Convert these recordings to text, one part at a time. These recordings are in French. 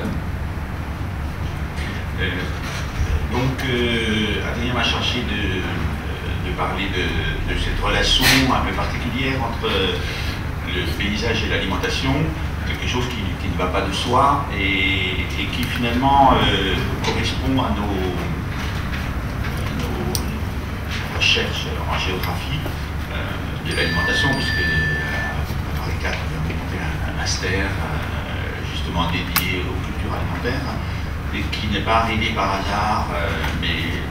tous. Euh, donc, euh, Adrien m'a chargé de, parler de, cette relation un peu particulière entre le paysage et l'alimentation, quelque chose qui, ne va pas de soi et, qui finalement euh, correspond à nos, recherches en géographie euh, de l'alimentation, puisque euh, à Paris 4, on a monté un, un master euh, justement dédié alimentaires et qui n'est pas arrivé par hasard, euh, mais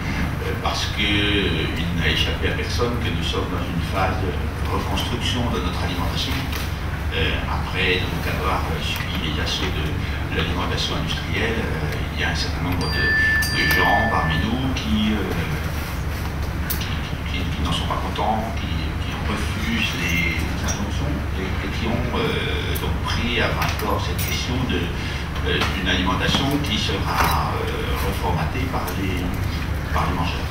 euh, parce qu'il n'a échappé à personne que nous sommes dans une phase de reconstruction de notre alimentation. Euh, après donc avoir suivi les assauts de, l'alimentation industrielle, euh, il y a un certain nombre de, gens parmi nous qui, euh, qui, n'en sont pas contents, qui, refusent les injonctions et, qui ont euh, donc pris à bras corps cette question de, euh, d'une alimentation qui sera euh, reformatée par les, par les mangeurs.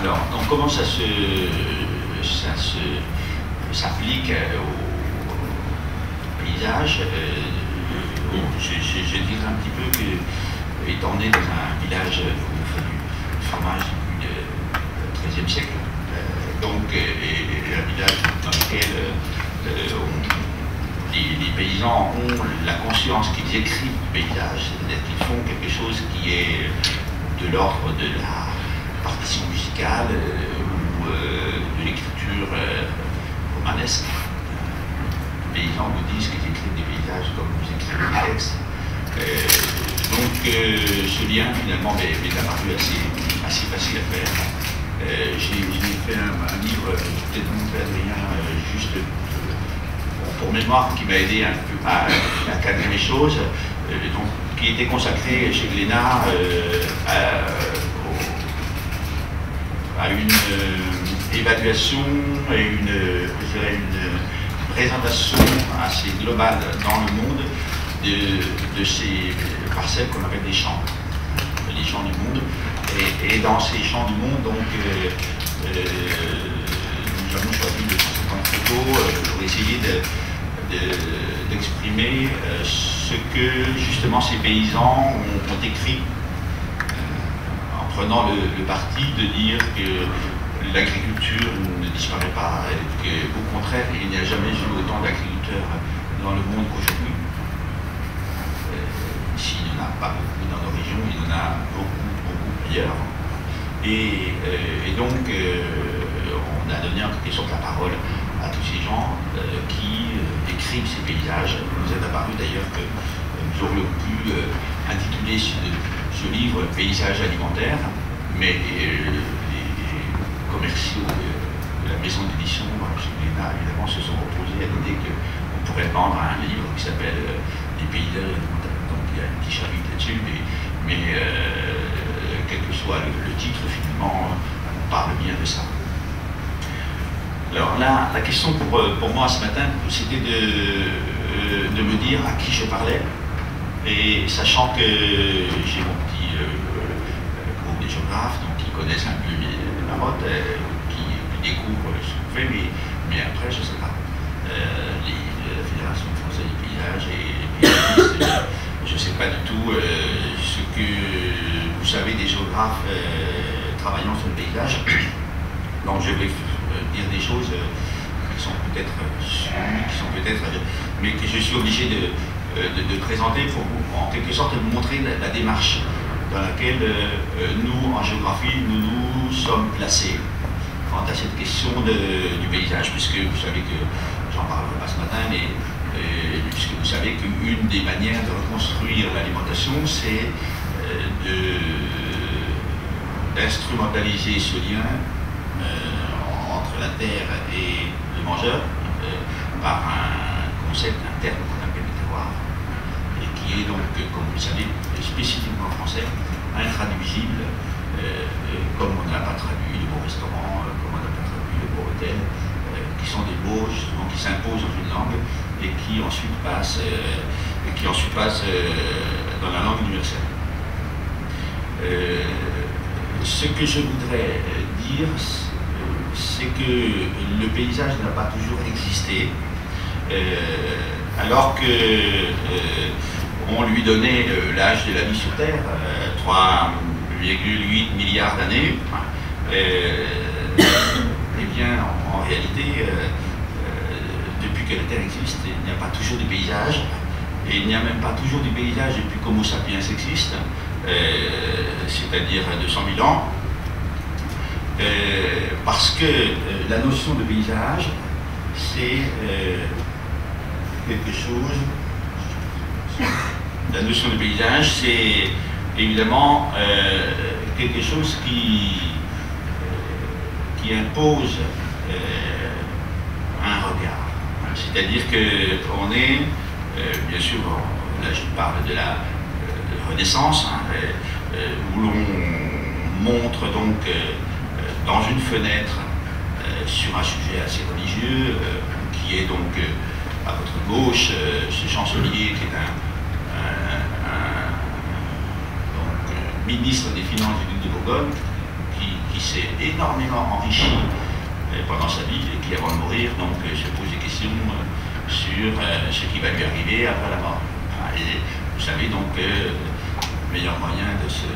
Alors, donc comment ça se, ça s'applique euh, au, paysage euh, je, dirais un petit peu que, étant né dans un village où on fait du fromage depuis le XIIIe siècle, euh, donc, euh, un village dans lequel euh, euh, on- les, paysans ont la conscience qu'ils écrivent du paysage, c'est-à-dire qu'ils font quelque chose qui est de l'ordre de la partition musicale euh, ou euh, de l'écriture euh, romanesque. Les paysans vous disent qu'ils écrivent des paysages comme vous écrivez des textes. Donc ce lien finalement m'est apparu assez, facile à faire. J'ai fait un, livre, peut-être montrer Adrien, euh, juste pour, mémoire, qui m'a aidé un peu à, à cadrer les choses, euh, donc, qui était consacré chez Glénat euh, à, une euh, évaluation et une, je dirais une présentation assez globale dans le monde de, de ces parcelles qu'on appelle des champs, les champs du monde. Et, dans ces champs du monde, donc, nous avons choisi de 150 photos pour essayer de- d'exprimer euh, ce que justement ces paysans ont, écrit euh, en prenant le, parti de dire que l'agriculture ne disparaît pas et qu'au contraire, il n'y a jamais eu autant d'agriculteurs dans le monde qu'aujourd'hui. Euh, S'il n'y en a pas beaucoup dans nos régions, il y en a beaucoup, beaucoup ailleurs. Et, donc, on a donné en quelque sorte la parole à tous ces gens qui euh, écrivent ces paysages. Il nous est apparu d'ailleurs que euh, nous aurions pu euh, intituler ce, livre Paysage alimentaire, mais euh, les, commerciaux de, la maison d'édition euh, évidemment, se sont opposés à l'idée qu'on pourrait vendre un livre qui s'appelle euh, Les paysages alimentaires. Donc il y a un petit chapitre là-dessus, mais, euh, quel que soit le titre, finalement, on parle bien de ça. Alors là, la question pour, euh, pour moi ce matin, c'était de, euh, de me dire à qui je parlais. Et sachant que j'ai mon petit euh, groupe des géographes, donc qui connaissent un peu la euh, qui, qui découvrent ce qu'on fait, mais, mais après, je ne sais pas. Les- la Fédération française des paysages et les je ne sais pas du tout ce que vous savez des géographes travaillant sur le paysage. Donc je vais des choses euh, qui sont peut-être euh, qui sont peut-être, euh, mais que je suis obligé de, présenter pour en quelque sorte montrer la, démarche dans laquelle nous, en géographie, nous nous sommes placés quant à cette question du paysage, puisque vous savez que, j'en parlerai pas ce matin, mais puisque vous savez qu'une des manières de reconstruire l'alimentation, c'est d'instrumentaliser ce lien la terre et le mangeur euh, par un concept, un terme qu'on appelle le terroir, et qui est donc, comme vous le savez, spécifiquement français, intraduisible, euh, euh, comme on n'a pas traduit le mot restaurant, comme on n'a pas traduit le mot hôtel, qui sont des mots justement qui s'imposent dans une langue et qui ensuite passent, qui ensuite passent dans la langue universelle. Ce que je voudrais dire, c'est- que le paysage n'a pas toujours existé, euh, alors que euh, on lui donnait l'âge de la vie sur Terre, 3,8 milliards d'années. eh bien, en, réalité, depuis que la Terre existe, il n'y a pas toujours de paysage, et il n'y a même pas toujours du paysage depuis qu'Homo sapiens existe, c'est-à-dire 200 000 ans. Euh, parce que euh, la notion de paysage, c'est euh, quelque chose. La notion de paysage, c'est évidemment quelque chose qui, qui impose un regard. C'est-à-dire qu'on est, bien sûr, là je parle de la Renaissance, hein, où l'on montre donc dans une fenêtre euh, sur un sujet assez religieux, euh, qui est donc euh, à votre gauche ce chancelier qui est un, ministre des Finances du duc de Bourgogne, qui, s'est énormément enrichi pendant sa vie et qui, avant de mourir, donc, se pose des questions sur ce qui va lui arriver après la mort. vous savez donc que le meilleur moyen de se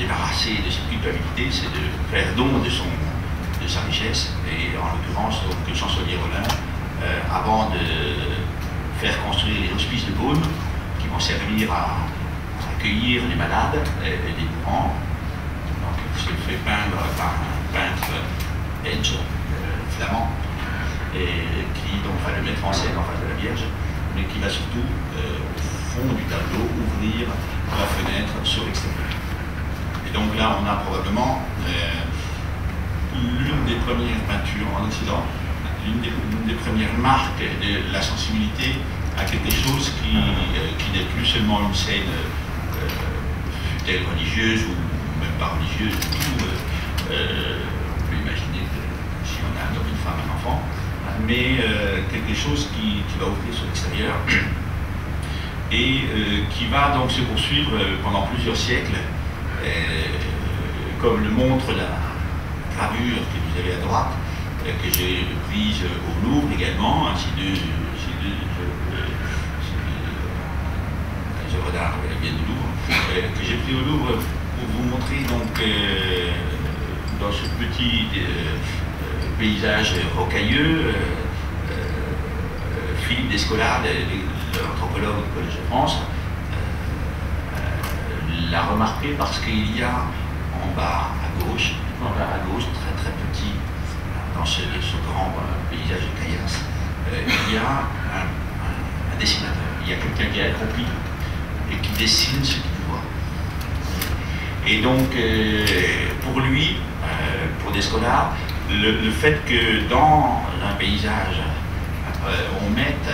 débarrasser de cette culpabilité, c'est de faire don de, son, de sa richesse. Et en l'occurrence, donc, le chancelier Rollin, euh, avant de faire construire les hospices de Beaune, qui vont servir à, accueillir les malades et, les mourants. Donc, c'est fait peindre par un peintre belge, euh, flamand, et qui donc, va le mettre en scène en face de la Vierge, mais qui va surtout, euh, au fond du tableau, ouvrir la fenêtre sur l'extérieur. Et donc là, on a probablement euh, l'une des premières peintures en Occident, l'une des, premières marques de la sensibilité à quelque chose qui, euh, n'est plus seulement une scène, euh, religieuse ou même pas religieuse du tout. on peut imaginer que si on a un homme, une femme, un enfant, mais quelque chose qui, va ouvrir sur l'extérieur et qui va donc se poursuivre pendant plusieurs siècles comme le montre la gravure que vous avez à droite, euh, que j'ai prise au Louvre également, hein, ces deux, œuvres d'art viennent du Louvre, euh, que j'ai pris au Louvre pour vous montrer donc dans ce petit paysage rocailleux, Philippe Descolade, l'anthropologue du Collège de France, l'a remarqué parce qu'il y a en bas à gauche, en bas à gauche, très très petit, dans ce, grand euh, paysage de caillasse, euh, il y a un, dessinateur, il y a quelqu'un qui a compris et qui dessine ce qu'il voit. Et donc, euh, pour lui, pour Descola, le, le, fait que dans un paysage, on mette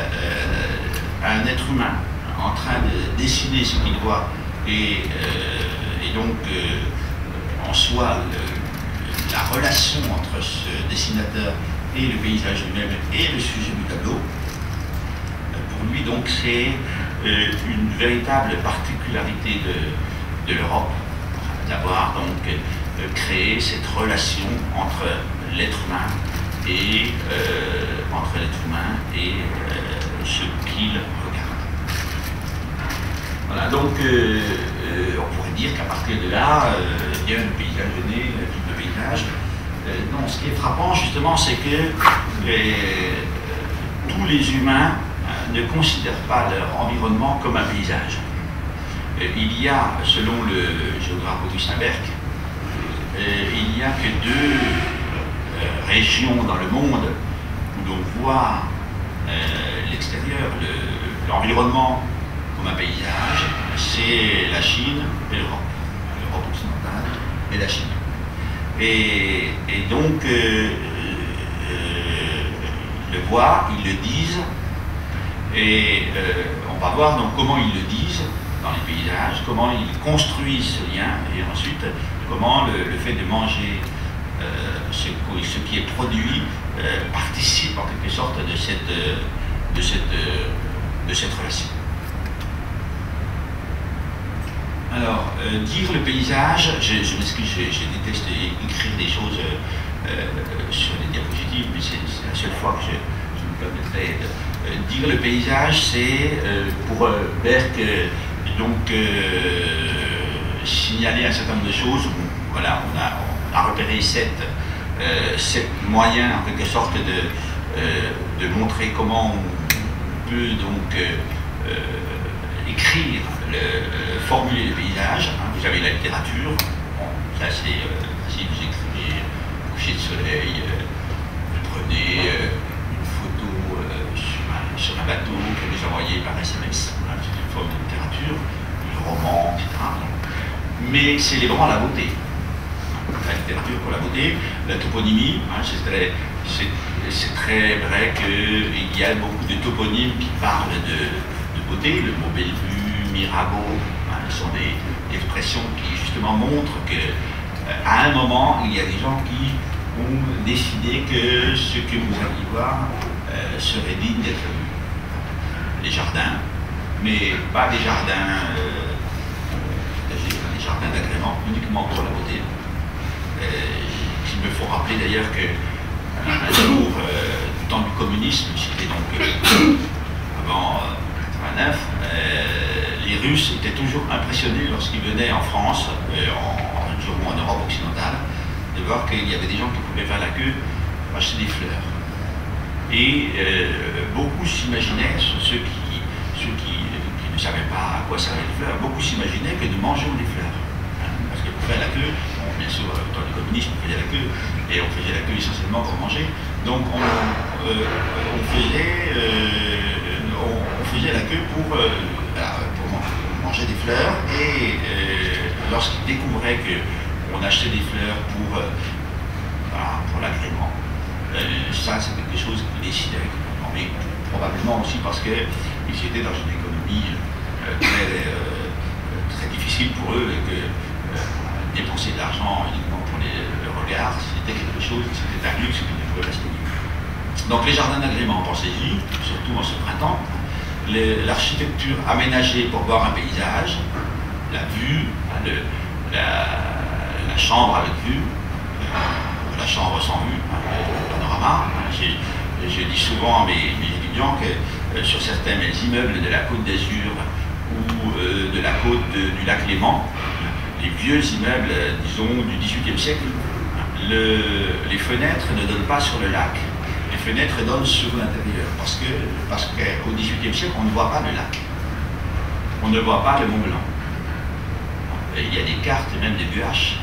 un être humain en train de dessiner ce qu'il voit euh, et, donc, euh, en soi, la relation entre ce dessinateur et le paysage lui-même et le sujet du tableau, euh, pour lui, donc, c'est une véritable particularité de, l'Europe, d'avoir donc créé cette relation entre l'être humain et entre l'être humain et ce qu'il donc euh, euh, on pourrait dire qu'à partir de là, euh, bien le paysage venait, le type de paysage. non, ce qui est frappant justement, c'est que tous les humains ne considèrent pas leur environnement comme un paysage. il y a, selon le géographe Augustin Berck, il n'y a que deux régions dans le monde où l'on voit l'extérieur, l'environnement paysage, c'est la Chine et l'Europe, l'Europe occidentale et la Chine. Et, donc, euh, euh, le voient, ils le disent, et euh, on va voir donc comment ils le disent dans les paysages, comment ils construisent ce lien, et ensuite comment le, fait de manger ce, ce, qui est produit participe en quelque sorte de cette relation. Alors, euh, dire le paysage, je, m'excuse, je, déteste écrire des choses euh, euh, sur les diapositives, mais c'est la seule fois que je, me me permettrez de dire le paysage, c'est pour Berck donc signaler un certain nombre de choses. Voilà, on a, repéré sept, sept, moyens en quelque sorte de, de montrer comment on peut donc écrire, le, formuler le paysage. Hein. Vous avez la littérature, ça c'est facile, vous écrivez coucher de soleil, vous prenez une photo sur un, bateau que vous envoyez par SMS, hein, c'est une forme de littérature, le roman, etc. Mais célébrant la beauté. La littérature pour la beauté, la toponymie, hein, c'est très, très, vrai qu'il y a beaucoup de toponymes qui parlent de, le mot Bellevue, Mirabeau, hein, sont des, expressions qui justement montrent que euh, à un moment, il y a des gens qui ont décidé que ce que vous allez voir euh, serait digne d'être vu. Les jardins, mais pas des jardins, euh, des jardins d'agrément, uniquement pour la beauté. il me faut rappeler d'ailleurs que un jour, du temps du communisme, c'était donc avant euh, les Russes étaient toujours impressionnés lorsqu'ils venaient en France, euh, en, en, Europe occidentale, de voir qu'il y avait des gens qui pouvaient faire la queue pour acheter des fleurs. Et euh, beaucoup s'imaginaient, ceux, qui, ceux qui, ne savaient pas à quoi servaient les fleurs, beaucoup s'imaginaient que de manger des fleurs. Hein, parce que pour faire la queue, bien sûr, dans le communisme, on faisait la queue, et on faisait la queue essentiellement pour manger. Donc on, faisait faisait la queue pour, euh, pour, manger des fleurs et euh, lorsqu'ils découvraient qu'on achetait des fleurs pour, euh, pour l'agrément, ça c'est quelque chose qu'ils décidaient. Mais probablement aussi parce qu'ils étaient dans une économie très, difficile pour eux et que dépenser de l'argent uniquement pour les, le regard, c'était quelque chose, c'était un luxe qui ne pouvait rester donc les jardins d'agrément, pensez-y, surtout en ce printemps, l'architecture aménagée pour voir un paysage, la vue, hein, la, chambre avec vue, euh, la chambre sans vue, hein, le panorama. Je, dis souvent à mes, étudiants que euh, sur certains immeubles de la côte d'Azur ou euh, de la côte du lac Léman, les vieux immeubles, disons, du XVIIIe siècle, les fenêtres ne donnent pas sur le lac, fenêtres donnent sur l'intérieur. Parce que parce qu'au XVIIIe siècle, on ne voit pas le lac. On ne voit pas le Mont Blanc. il y a des cartes, même des BH,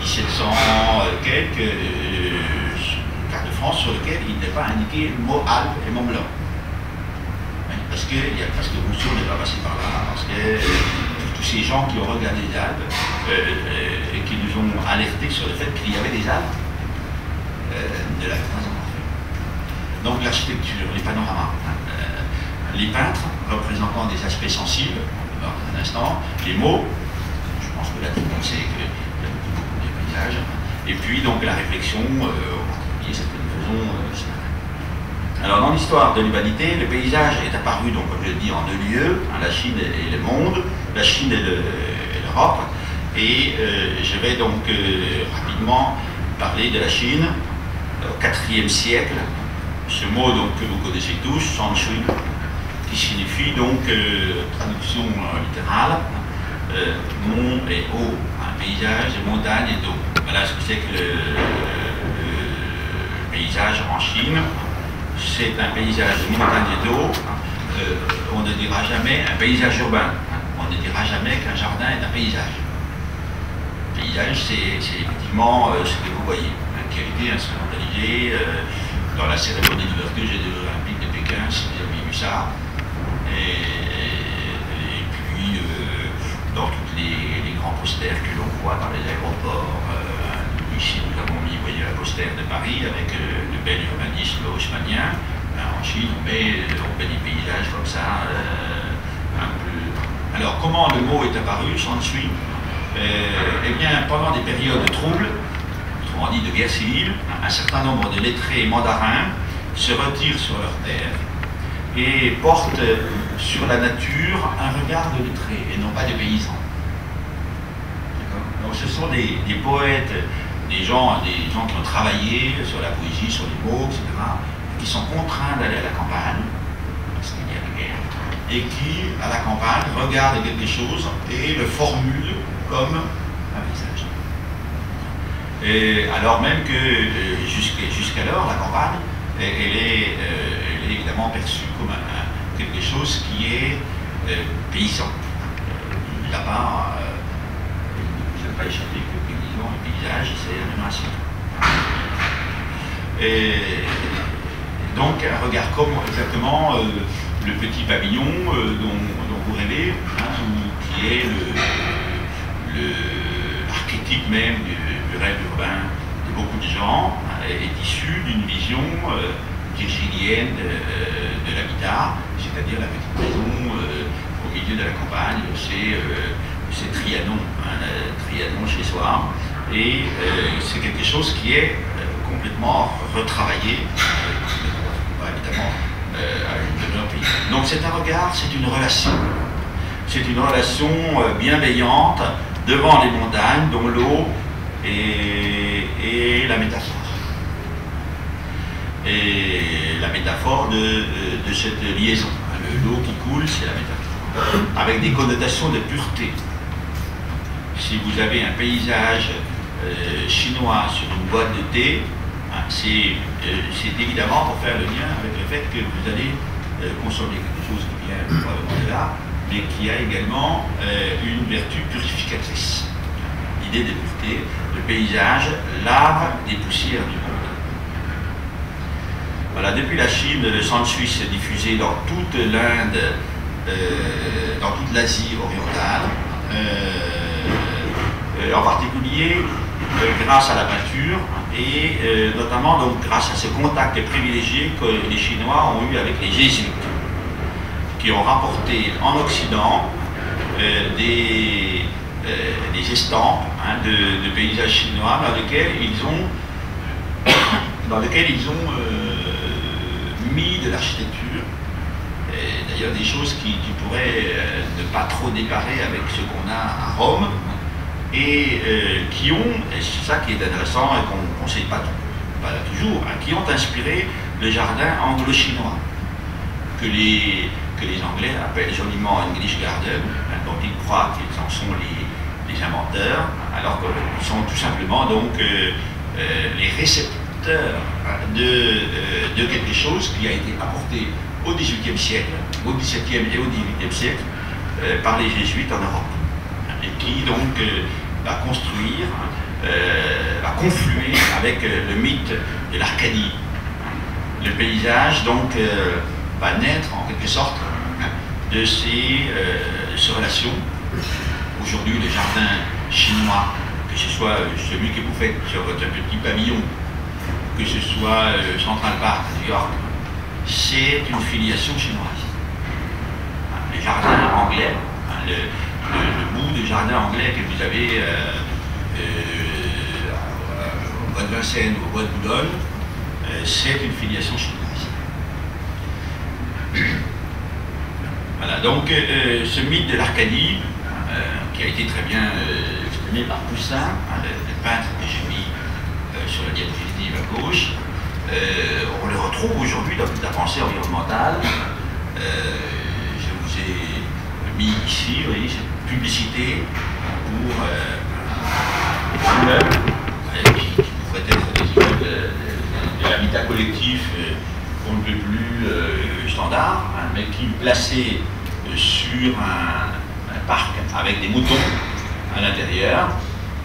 1700 euh, quelques, euh, cartes de France sur lesquelles il n'est pas indiqué le mot Alpes et Mont Blanc. Parce que, parce que Rousseau n'est pas passé par là, parce que euh, tous ces gens qui ont regardé les Alpes et qui nous ont alertés sur le fait qu'il y avait des Alpes de la France donc l'architecture, les panoramas, euh, les peintres représentant des aspects sensibles, dans un instant, les mots, je pense que là tout le monde sait qu'il y a beaucoup de paysages, et puis donc la réflexion, euh, en particulier certaines faisons euh, Alors dans l'histoire de l'humanité, le paysage est apparu, donc comme je le dis, en deux lieux, hein, la Chine et le monde, la Chine et l'Europe, et je vais donc rapidement parler de la Chine au IVe siècle, ce mot donc, que vous connaissez tous, Sanshui, qui signifie donc, euh, traduction euh, littérale, euh, mont et eau, un paysage, montagne et d'eau. Voilà ce que c'est que le, paysage en Chine. C'est un paysage de montagne et d'eau. on ne dira jamais un paysage urbain. On ne dira jamais qu'un jardin est un paysage. paysage, c'est effectivement ce que vous voyez, qui a été instrumentalisé dans la cérémonie d'ouverture des Olympiques de Pékin, avez vu ça. Et, puis, euh, dans tous les, grands posters que l'on voit dans les aéroports, euh, ici nous avons mis, voyez, un poster de Paris avec euh, le bel urbanisme haussmanien. en Chine, on met, des paysages comme ça. Alors, comment le mot est apparu, s'en suit Eh bien, pendant des périodes troubles, on dit de guerre civile, un certain nombre de lettrés mandarins se retirent sur leur terre et portent sur la nature un regard de lettrés et non pas de paysans. Donc ce sont des, poètes, des gens, des gens qui ont travaillé sur la poésie, sur les mots, etc., qui sont contraints d'aller à la campagne, parce qu'il y a la guerre, et qui, à la campagne, regardent quelque chose et le formulent comme. Et alors même que euh, jusqu'alors, la campagne, elle est, euh, elle est, évidemment perçue comme quelque chose qui est euh, paysan. Là-bas, il ne pas échapper que disons, le paysage, c'est la même. Et donc un regard comme exactement le petit pavillon dont, vous rêvez, hein, qui est l'archétype même du, rêve urbain de beaucoup de gens, est issu d'une vision euh, virginienne de, l'habitat, c'est-à-dire la petite maison euh, au milieu de la campagne, c'est Trianon, hein, Trianon chez soi, et c'est quelque chose qui est complètement retravaillé, évidemment, à une pays. Donc c'est un regard, c'est une relation c'est une relation euh, bienveillante devant les montagnes dont l'eau est, la métaphore. Et la métaphore de, cette liaison. L'eau qui coule, c'est la métaphore. Avec des connotations de pureté. Si vous avez un paysage euh, chinois sur une boîte de thé, hein, euh, c'est évidemment pour faire le lien avec le fait que vous allez consommer quelque chose qui vient probablement de là, mais qui a également euh, une vertu purificatrice. L'idée pureté, le paysage lave des poussières du monde. Voilà, depuis la Chine, le sang suisse est diffusé dans toute l'Inde, euh, dans toute l'Asie orientale, euh, en particulier grâce à la peinture et notamment donc grâce à ce contact privilégié que les Chinois ont eu avec les jésuites qui ont rapporté en Occident euh, des, euh, des, estampes hein, de, paysages chinois dans lesquels ils ont, dans lesquels ils ont euh, mis de l'architecture, d'ailleurs des choses qui, pourraient ne pas trop déparer avec ce qu'on a à Rome, et qui ont, c'est ça qui est intéressant et qu'on ne sait pas, pas toujours, hein, qui ont inspiré le jardin anglo-chinois, que les, que les Anglais appellent joliment English Garden, hein, dont ils croient qu'ils en sont les, inventeurs, alors qu'ils sont tout simplement donc euh, euh, les récepteurs hein, de, euh, de, quelque chose qui a été apporté au XVIIIe siècle, au XVIIe et au XVIIIe siècle par les jésuites en Europe, hein, et qui donc va construire, va confluer avec le mythe de l'Arcadie. Le paysage donc va naître en quelque sorte de ces relations. Aujourd'hui, le jardin chinois, que ce soit euh, celui que vous faites sur votre petit pavillon, que ce soit euh, Central Park à New York, c'est une filiation chinoise. Les jardins anglais, hein, le, bout de jardin anglais que vous avez au bois de Vincennes ou au bois de Boulogne, c'est une filiation chinoise. Voilà, donc euh, euh, ce mythe de l'Arcadie, euh, qui a été très bien exprimé par Poussin, le, peintre que j'ai mis sur la diapositive à gauche, on le retrouve aujourd'hui dans la pensée environnementale. je vous ai mis ici, vous voyez, cette publicité pour des immeubles qui, pourraient être des immeubles de l'habitat collectif on ne peut plus euh, standard, hein, mais qui placé euh, sur un, parc avec des moutons à l'intérieur,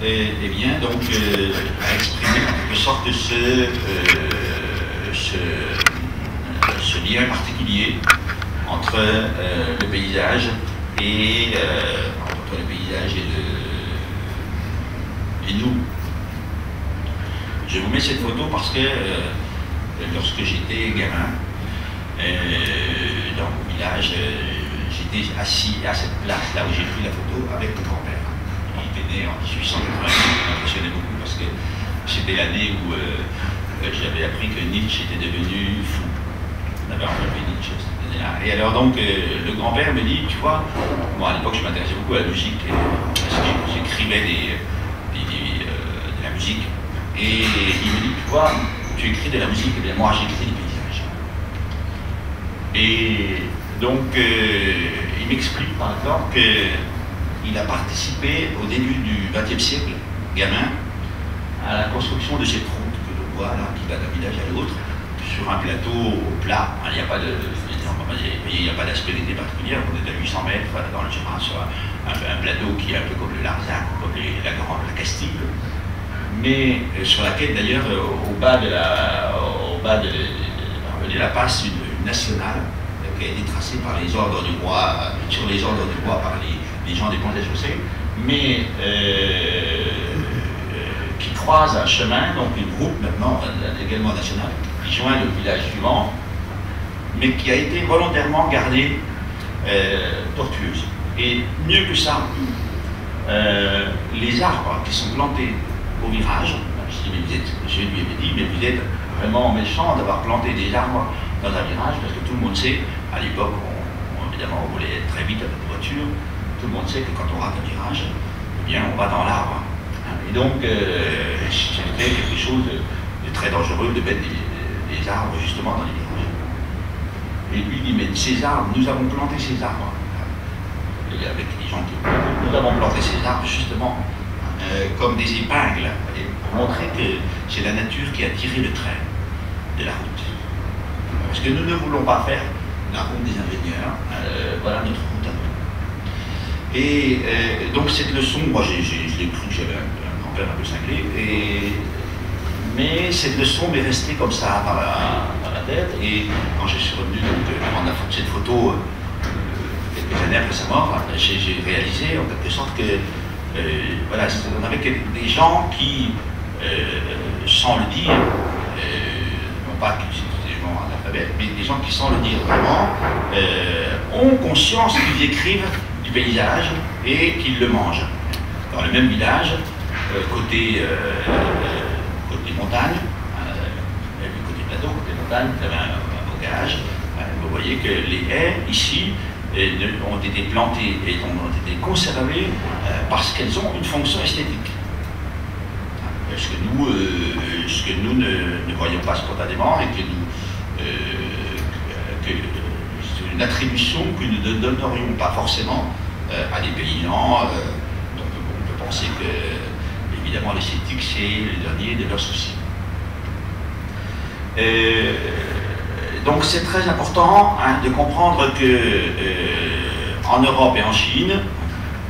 et, bien donc euh, a exprimé en quelque sorte ce, ce, lien particulier entre le paysage et entre le paysage et, nous. Je vous mets cette photo parce que lorsque j'étais gamin, euh, dans mon village, euh, assis à cette place, là où j'ai pris la photo, avec mon grand-père. Il était né en 1880, il m'impressionnait beaucoup parce que c'était l'année où euh, j'avais appris que Nietzsche était devenu fou. On avait enlevé Nietzsche cette année-là. Et alors donc, le grand-père me dit, tu vois, moi à l'époque je m'intéressais beaucoup à la musique, parce que j'écrivais de la musique, et il me dit, tu vois, tu écris de la musique, et bien moi j'écris des paysages. Et donc, il m'explique par exemple qu'il a participé au début du XXe siècle, gamin, à la construction de cette route que l'on voit là, qui va d'un village à l'autre, sur un plateau plat. Il n'y a pas de, il particulière, on est à 800 mètres dans le sur un, plateau qui est un peu comme le Larzac, comme la Grande, la Castille, mais euh, sur laquelle d'ailleurs la, au bas de, la passe une, nationale qui a été tracée par les ordres du roi, euh, sur les ordres du roi par les, gens des ponts et chaussées, mais euh, qui croise un chemin, donc une route maintenant également nationale, qui joint le village suivant, mais qui a été volontairement gardée euh, tortueuse. Et mieux que ça, euh, les arbres qui sont plantés au virage, je, je lui avais dit, mais vous êtes vraiment méchant d'avoir planté des arbres dans un virage, parce que tout le monde sait, à l'époque, évidemment, on voulait très vite avec la voiture, tout le monde sait que quand on rate un virage, eh bien, on va dans l'arbre. Et donc, euh, c'était quelque chose de, très dangereux de mettre des arbres justement dans les virages. Et lui dit, mais ces arbres, nous avons planté ces arbres. Et avec les gens qui nous avons planté ces arbres justement euh, comme des épingles, pour montrer que c'est la nature qui a tiré le trait de la route. Parce que nous ne voulons pas faire la route des ingénieurs, euh, voilà notre route à nous. Et euh, donc cette leçon, moi j'ai cru que j'avais un, grand-père un peu cinglé, et, mais cette leçon m'est restée comme ça par et quand je suis revenu de prendre cette photo euh, quelques années après sa mort, j'ai réalisé en quelque sorte que euh, voilà, on avait des gens qui, euh, sans le dire, non pas mais des gens qui, sans le dire vraiment, ont conscience qu'ils écrivent du paysage et qu'ils le mangent. Dans le même village, côté, côté montagne, vous avez un, bocage. Euh, vous voyez que les haies, ici, euh, ont été plantées et ont été conservées euh, parce qu'elles ont une fonction esthétique. Ce que nous, ce que nous ne, voyons pas spontanément et que nous. C'est une attribution que nous ne donnerions pas forcément à des paysans. donc on peut penser que, évidemment, l'esthétique, c'est le dernier de leurs soucis. Euh, donc c'est très important hein, de comprendre que euh, en Europe et en Chine,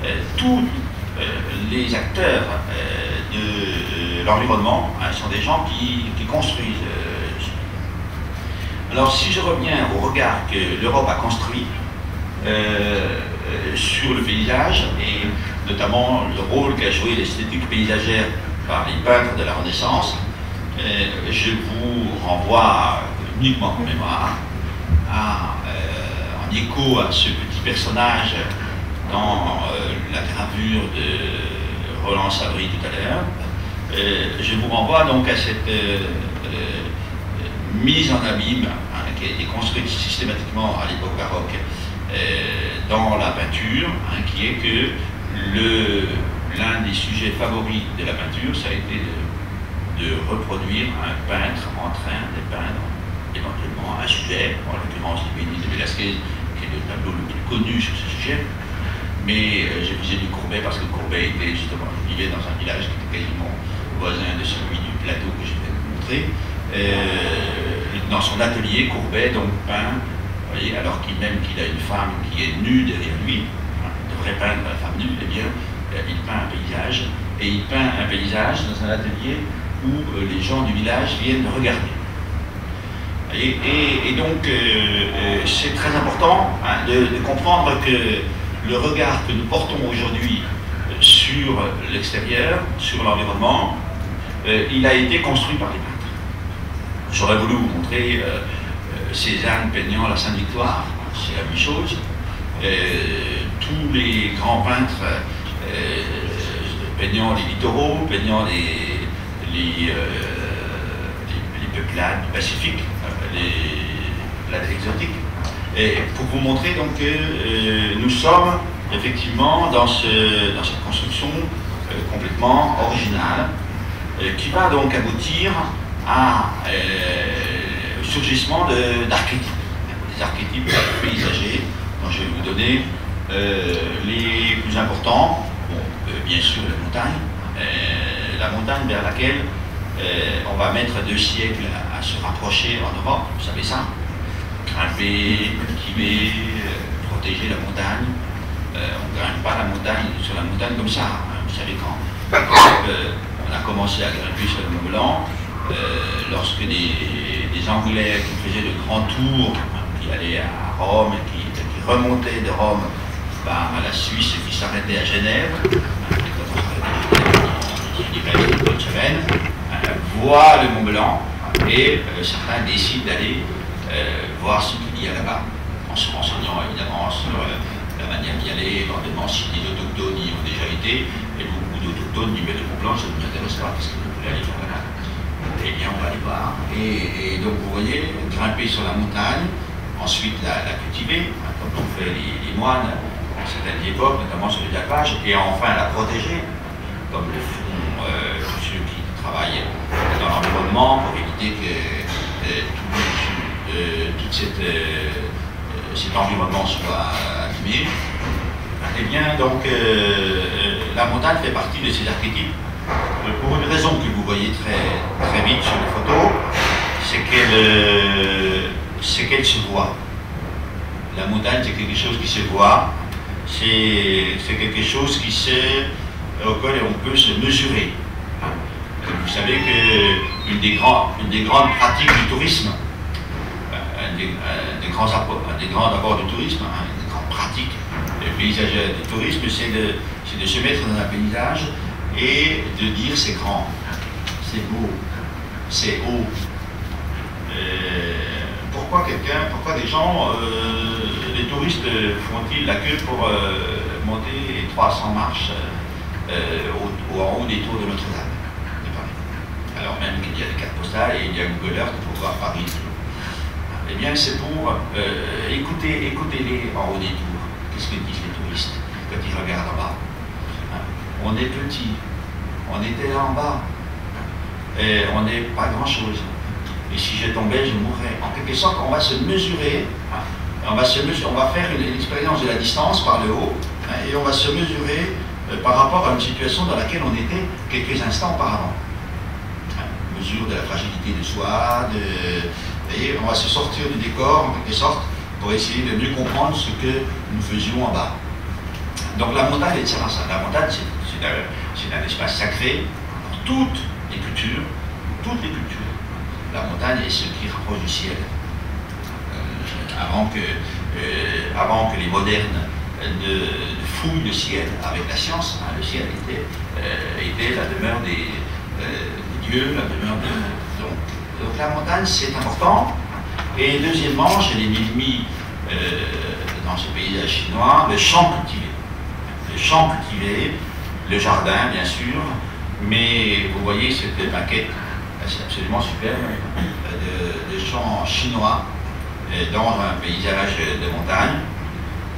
euh, tous les acteurs de l'environnement hein, sont des gens qui, construisent. Alors si je reviens au regard que l'Europe a construit sur le paysage et notamment le rôle qu'a joué l'esthétique paysagère par les peintres de la Renaissance, je vous renvoie uniquement en mémoire euh, en écho à ce petit personnage dans euh, la gravure de Roland Sabri tout à l'heure. Euh, je vous renvoie donc à cette mise en abîme hein, qui a été construite systématiquement à l'époque baroque dans la peinture, hein, qui est que l'un des sujets favoris de la peinture, ça a été de reproduire un peintre en train de peindre éventuellement un sujet, en l'occurrence les de Velázquez, qui est le tableau le plus connu sur ce sujet. Mais euh, j'ai visé du Courbet parce que Courbet était justement, vivait dans un village qui était quasiment voisin de celui du plateau que je viens de vous montrer. Euh, dans son atelier, Courbet donc peint, alors qu'il même qu'il a une femme qui est nue derrière lui, hein, il devrait peindre la femme nue, eh bien, euh, il peint un paysage, et il peint un paysage dans un atelier où euh, les gens du village viennent regarder. Et, donc, c'est très important hein, de, comprendre que le regard que nous portons aujourd'hui sur l'extérieur, sur l'environnement, il a été construit par les. J'aurais voulu vous montrer Cézanne peignant la Sainte-Victoire, c'est la même chose. tous les grands peintres peignant les littoraux, peignant les, euh, les, peuplades du Pacifique, euh, les peuplades exotiques. Et pour vous montrer donc que euh, nous sommes effectivement dans, ce, dans cette construction complètement originale qui va donc aboutir à surgissement d'archétypes, des archétypes paysagers dont je vais vous donner les plus importants. bien sûr, la montagne, la montagne vers laquelle on va mettre deux siècles à, se rapprocher en Europe, vous savez ça Grimper, cultiver, protéger la montagne. on ne grimpe pas la montagne sur la montagne comme ça, hein, vous savez quand. on a commencé à grimper sur le Mont Blanc, euh, lorsque des, Anglais qui faisaient de grands tours, qui allaient à Rome, et qui, remontaient de Rome à la Suisse et qui s'arrêtaient à Genève, une semaine, voient le Mont Blanc et euh, certains décident d'aller euh, voir ce qu'il y a là-bas, en se renseignant évidemment sur la manière d'y aller, éventuellement si les autochtones y ont déjà été, et beaucoup d'autochtones le Mont Blanc ça ne m'intéresse pas, parce que vous voulez aller faire là eh bien, on va aller voir. Et, donc, vous voyez, grimper sur la montagne, ensuite la, cultiver, hein, comme l'ont fait les, moines à certaines époques, notamment sur les alpages, et enfin la protéger, comme le font euh, ceux qui travaillent dans l'environnement pour éviter que euh, tout, euh, cet environnement soit abîmé. Eh bien, donc, la montagne fait partie de ces archétypes pour une raison que vous voyez très, très vite sur les photos, c'est qu'elle euh, se voit. La montagne, c'est quelque chose qui se voit, c'est quelque chose qui auquel on peut se mesurer. Vous savez qu'une des, des grandes pratiques du tourisme, euh, un des, grands, des grands apports du tourisme, hein, une des grandes pratiques paysagères du tourisme, c'est de, de se mettre dans un paysage et de dire c'est grand, c'est beau, c'est haut. Euh, pourquoi quelqu'un, pourquoi des gens, euh, les touristes font-ils la queue pour euh, monter les 300 marches au, en haut des tours de Notre-Dame Alors même qu'il y a des cartes postales et il y a Google Earth pour voir Paris. Eh bien, c'est pour écouter, écoutez-les en haut des tours. Qu'est-ce que disent les touristes quand ils regardent en bas? On est petit, on était là en bas, et on n'est pas grand-chose. Et si je tombais, je mourrais. En quelque sorte, on va se mesurer, hein, on, va faire une, expérience de la distance par le haut, hein, et on va se mesurer euh, par rapport à une situation dans laquelle on était quelques instants auparavant. Hein, mesure de la fragilité de soi, de, on va se sortir du décor, en quelque sorte, pour essayer de mieux comprendre ce que nous faisions en bas. Donc la montagne est ça. La montagne, c'est c'est un espace sacré pour toutes les cultures, toutes les cultures. La montagne est ce qui rapproche du ciel. Euh, avant, que, euh, avant que les modernes ne, fouillent le ciel avec la science, hein, le ciel était, euh, était, la demeure des, dieux, la demeure de... Donc, donc la montagne, c'est important. Et deuxièmement, je l'ai mis, dans ce paysage chinois, le champ cultivé. Le champ cultivé, le jardin, bien sûr, mais vous voyez cette maquette, c'est absolument superbe, de, champs chinois euh, dans un paysage de montagne.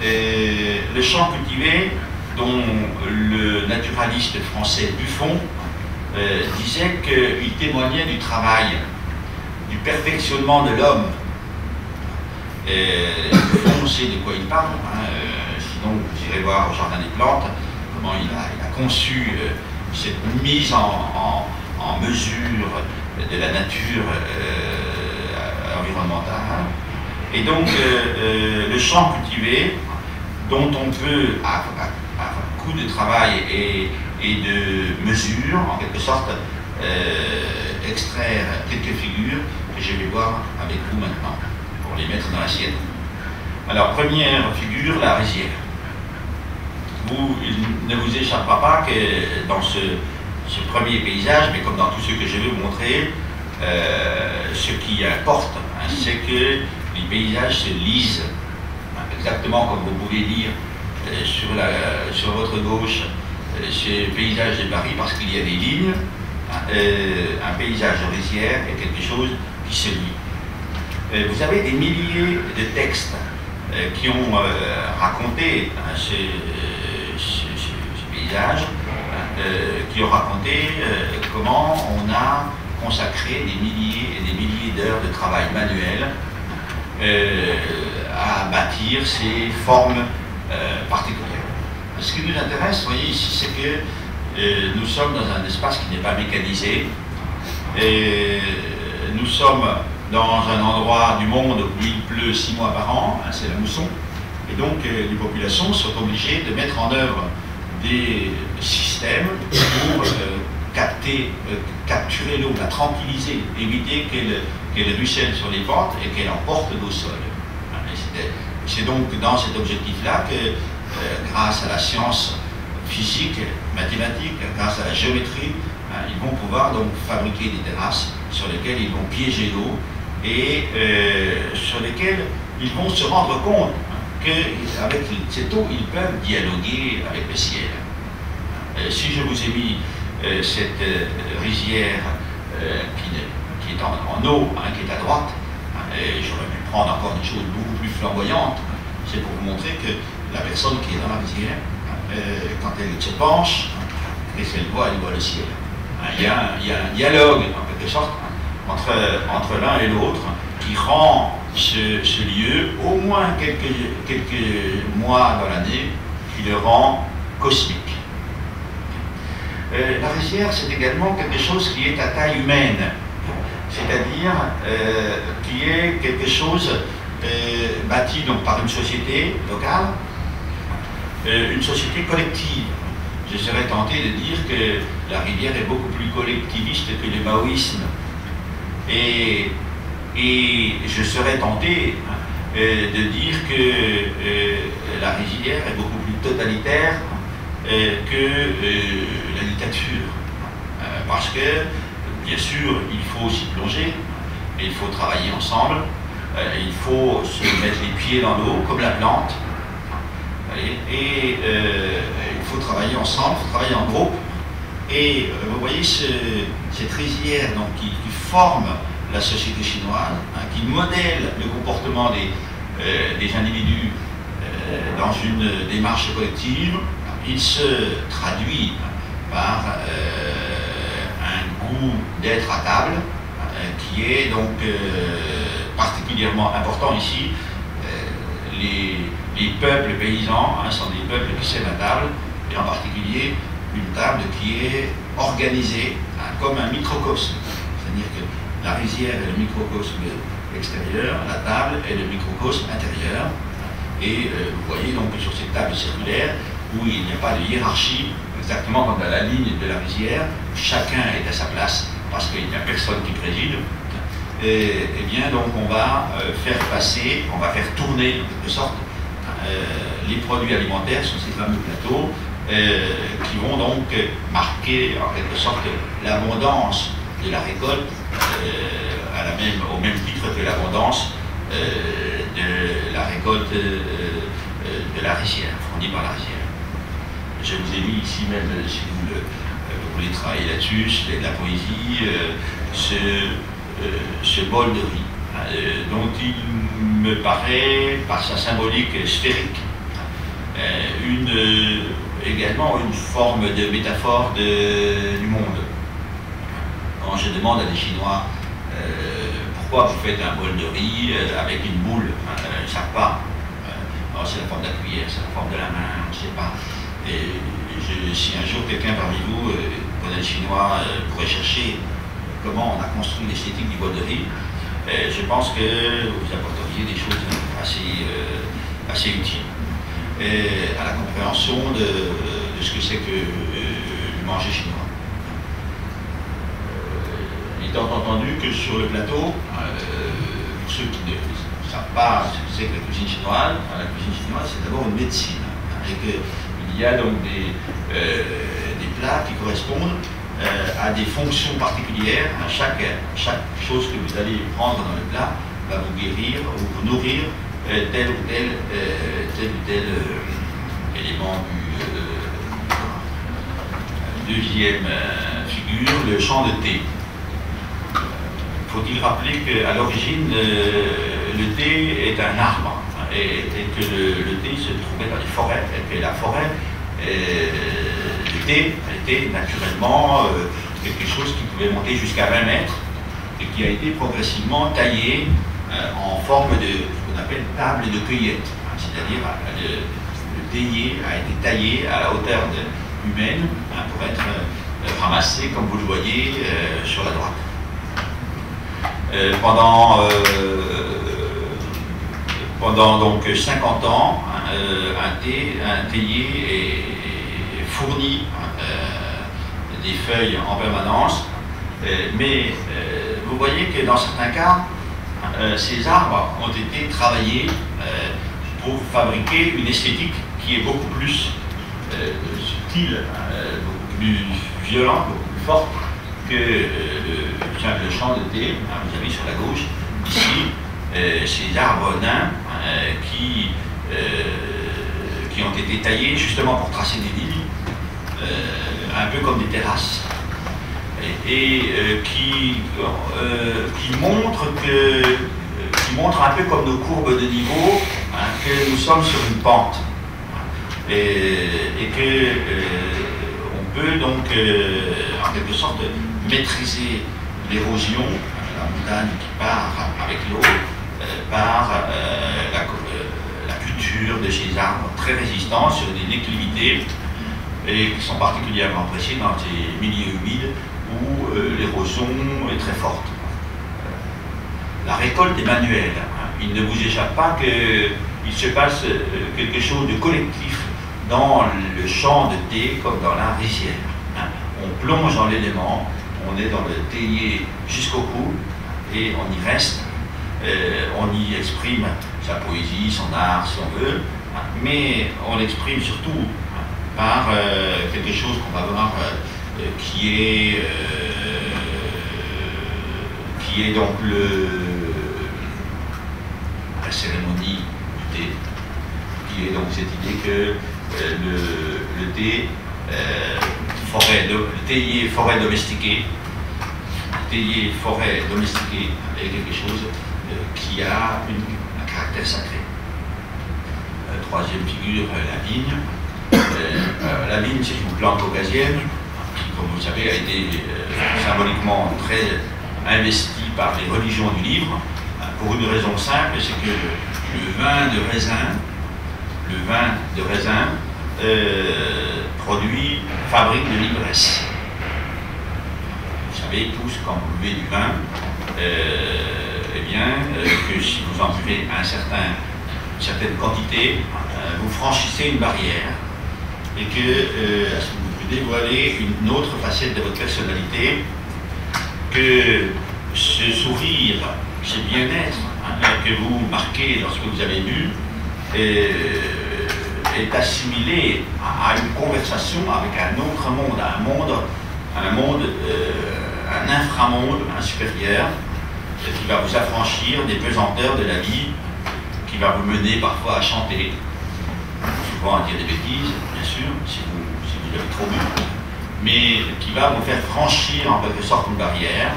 le champ cultivé, dont le naturaliste français Buffon euh, disait qu'il témoignait du travail, du perfectionnement de l'homme. Buffon sait de quoi il parle, hein, euh, sinon vous irez voir au Jardin des Plantes, il a conçu euh, cette mise en, mesure de la nature euh, environnementale. Et donc, euh, le champ cultivé, dont on peut, à, coup de travail et, de mesure, en quelque sorte, extraire quelques figures que je vais voir avec vous maintenant, pour les mettre dans l'assiette. Alors, première figure, la rizière il ne vous échappera pas que dans ce, premier paysage, mais comme dans tout ce que je vais vous montrer, euh, ce qui importe, hein, c'est que les paysages se lisent, hein, exactement comme vous pouvez lire euh, sur, la, sur votre gauche euh, ce paysage de Paris, parce qu'il y a des lignes, hein, un paysage rizière est quelque chose qui se lit. vous avez des milliers de textes qui ont raconté ce, euh, qui ont raconté euh, comment on a consacré des milliers et des milliers d'heures de travail manuel à bâtir ces formes particulières. Ce qui nous intéresse, vous voyez ici, c'est que nous sommes dans un espace qui n'est pas mécanisé. Et nous sommes dans un endroit du monde où il pleut six mois par an, hein, c'est la mousson, et donc les populations sont obligées de mettre en œuvre des systèmes pour capter, euh, capturer l'eau, la tranquilliser, éviter qu'elle ruisselle sur les pentes et qu'elle emporte l'eau sol. C'est donc dans cet objectif-là que, euh, grâce à la science physique, mathématique, grâce à la géométrie, hein, ils vont pouvoir donc fabriquer des terrasses sur lesquelles ils vont piéger l'eau et euh, sur lesquelles ils vont se rendre compte qu'avec cette eau, ils peuvent dialoguer avec le ciel. si je vous ai mis euh, cette euh, rizière euh, qui, est en, eau, hein, qui est à droite, hein, j'aurais pu prendre encore des choses beaucoup plus flamboyantes, c'est pour vous montrer que la personne qui est dans la rizière, quand elle se penche, et qu'elle voit, elle voit le ciel. Hein, il y, a, un dialogue, en quelque sorte, entre, entre l'un et l'autre, qui rend ce, lieu, au moins quelques, mois dans l'année, qui le rend cosmique. Euh, la rizière, c'est également quelque chose qui est à taille humaine, c'est-à-dire euh, qui est quelque chose euh, bâti donc, par une société locale, une société collective. Je serais tenté de dire que la rivière est beaucoup plus collectiviste que le maoïsme. Et, et je serais tenté hein, de dire que la rizière est beaucoup plus totalitaire que la dictature. Euh, parce que, bien sûr, il faut aussi plonger, mais il faut travailler ensemble, euh, il faut se mettre les pieds dans l'eau, comme la plante, et euh, il faut travailler ensemble, il faut travailler en groupe. Et vous voyez cette rizière donc, qui, forme la société chinoise, hein, qui modèle le comportement des, des individus dans une démarche collective, il se traduit par euh, un goût d'être à table, euh, qui est donc euh, particulièrement important ici. Les, peuples paysans hein, sont des peuples qui s'aiment à table, et en particulier une table qui est organisée hein, comme un microcosme. La rizière est le microcosme extérieur, la table est le microcosme intérieur. Et vous voyez donc sur cette table circulaire, où il n'y a pas de hiérarchie, exactement comme dans la ligne de la rizière, chacun est à sa place parce qu'il n'y a personne qui préside. Et, eh bien, donc, on va euh, faire passer, on va faire tourner, en quelque sorte, euh, les produits alimentaires sur ces fameux plateaux euh, qui vont donc marquer, en quelque sorte, l'abondance de la récolte à la même, au même titre que l'abondance de la récolte de la rizière, fournie par la rizière. Je vous ai mis ici même, euh, si vous, voulez travailler là-dessus, c'est de la poésie, euh, euh, ce, bol de riz, dont il me paraît, par sa symbolique sphérique, une, également une forme de métaphore du monde. Quand je demande à des Chinois pourquoi vous faites un bol de riz avec une boule, ils ne savent pas. c'est la forme de la cuillère, c'est la forme de la main, on ne sait pas. Si un jour quelqu'un parmi vous, euh, le chinois, euh, pourrait chercher comment on a construit l'esthétique du bol de riz, euh, je pense que vous apporteriez des choses assez, euh, assez utiles à la compréhension de, ce que c'est que le manger chinois. Étant entendu que sur le plateau, pour ceux qui ne savent pas ce que c'est que la cuisine chinoise, la cuisine chinoise c'est d'abord une médecine. Et y a donc des, euh, plats qui correspondent euh, à des fonctions particulières. Chaque, chaque chose que vous allez prendre dans le plat va vous guérir ou vous nourrir euh, tel ou tel, tel, ou tel élément du deuxième figure, le champ de thé. Faut-il rappeler qu'à l'origine, le thé est un arbre et, que le, thé se trouvait dans les forêts, et que la forêt, euh, le thé était naturellement euh, quelque chose qui pouvait monter jusqu'à 20 mètres et qui a été progressivement taillé en forme de ce qu'on appelle table de cueillette, hein, c'est-à-dire le, théier a été taillé à la hauteur humaine hein, pour être ramassé, comme vous le voyez, sur la droite. Pendant pendant donc 50 ans, un, thé, un théier est fourni des feuilles en permanence, euh, mais euh, vous voyez que dans certains cas, euh, ces arbres ont été travaillés pour fabriquer une esthétique qui est beaucoup plus subtile, beaucoup plus violente, beaucoup plus forte que le, champ de thé, hein, vous avez sur la gauche, ici, ces arbres nains qui, qui ont été taillés justement pour tracer des lignes un peu comme des terrasses, et, euh, qui, euh, qui, montre que, qui un peu comme nos courbes de niveau, hein, que nous sommes sur une pente, et, et que euh, on peut donc en quelque sorte maîtriser l'érosion, la montagne qui part avec l'eau, par la, la culture de ces arbres très résistants sur des déclivités et qui sont particulièrement appréciés dans ces milieux humides où euh, l'érosion est très forte. Euh, la récolte est manuelle. Hein. Il ne vous échappe pas qu'il se passe euh, quelque chose de collectif dans le champ de thé comme dans la rizière. Hein. On plonge dans l'élément, on est dans le théier jusqu'au cou et on y reste. on y exprime sa poésie, son art, si on veut, mais on l'exprime surtout par euh, quelque chose qu'on va voir euh, euh, qui est qui est donc le, la cérémonie du thé, qui est donc cette idée que le, thé, forêt, théier forêt domestiquée, théier forêt domestiquée est quelque chose qui a un caractère sacré. troisième figure, la vigne. Euh, la vigne, c'est une plante caucasienne qui, comme vous savez, a été euh, symboliquement très investie par les religions du livre, euh, pour une raison simple, c'est que le, vin de raisin, le vin de raisin produit, fabrique de l'ivresse. Vous savez tous, quand vous buvez du vin, eh bien, que si vous en buvez un certain, une certaine quantité, vous franchissez une barrière et que euh, vous dévoilez une autre facette de votre personnalité, que ce sourire, ce bien-être hein, que vous marquez lorsque vous avez lu euh, est assimilé à, une conversation avec un autre monde, un monde, un monde, euh, un inframonde, un supérieur, qui va vous affranchir des pesanteurs de la vie, qui va vous mener parfois à chanter, souvent à dire des bêtises, sûr, si vous, si vous avez trop bu, mais qui va vous faire franchir en quelque sorte une barrière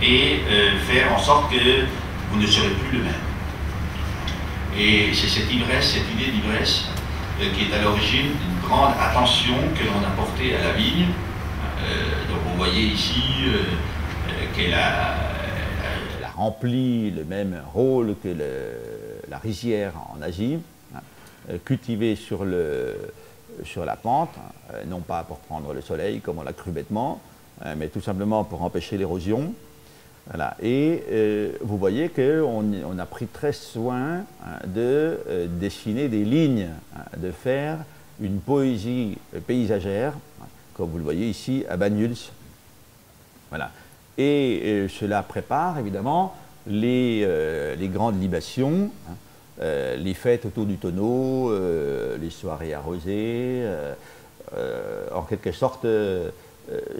et euh, faire en sorte que vous ne serez plus le même. Et c'est cette ivresse, cette idée d'ivresse, qui est à l'origine d'une grande attention que l'on a portée à la vigne. Euh, donc vous voyez ici qu'elle a, rempli le même rôle que la rizière en Asie, hein, cultivée sur sur la pente, euh, non pas pour prendre le soleil comme on l'a cru bêtement, euh, mais tout simplement pour empêcher l'érosion. Et euh, vous voyez qu'on on a pris très soin hein, de dessiner des lignes, hein, de faire une poésie paysagère, comme vous le voyez ici à Banyuls. Voilà. Et cela prépare évidemment les, les grandes libations. Hein, euh, les fêtes autour du tonneau, euh, les soirées arrosées, euh, en quelque sorte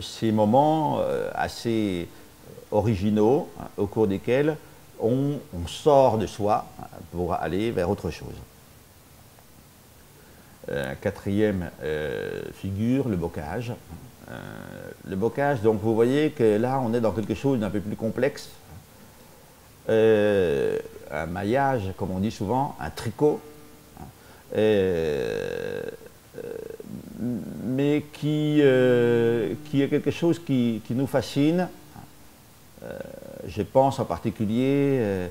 ces moments assez originaux au cours desquels on, sort de soi pour aller vers autre chose. quatrième figure, le bocage. le bocage, donc vous voyez que là on est dans quelque chose d'un peu plus complexe un maillage, comme on dit souvent, un tricot, euh, mais euh, qui est quelque chose qui, nous fascine. Euh, je pense en particulier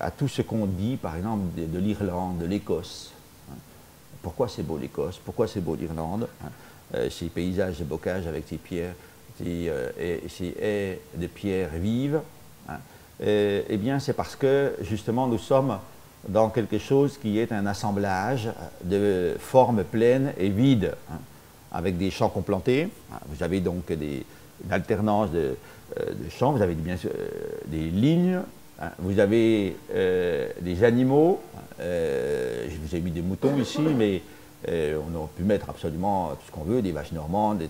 à tout ce qu'on dit, par exemple, de, l'Irlande, de l'Écosse. Hein. Pourquoi c'est beau l'Écosse? Pourquoi c'est beau l'Irlande? Hein. Ces paysages de bocage avec ces pierres, ces, haies de pierres vives. eh bien, c'est parce que, justement, nous sommes dans quelque chose qui est un assemblage de formes pleines et vides, hein, avec des champs complantés. Vous avez donc une alternance de, euh, champs, vous avez bien sûr euh, des lignes, hein. vous avez euh, des animaux. je vous ai mis des moutons ici, mais on aurait pu mettre absolument tout ce qu'on veut, des vaches normandes,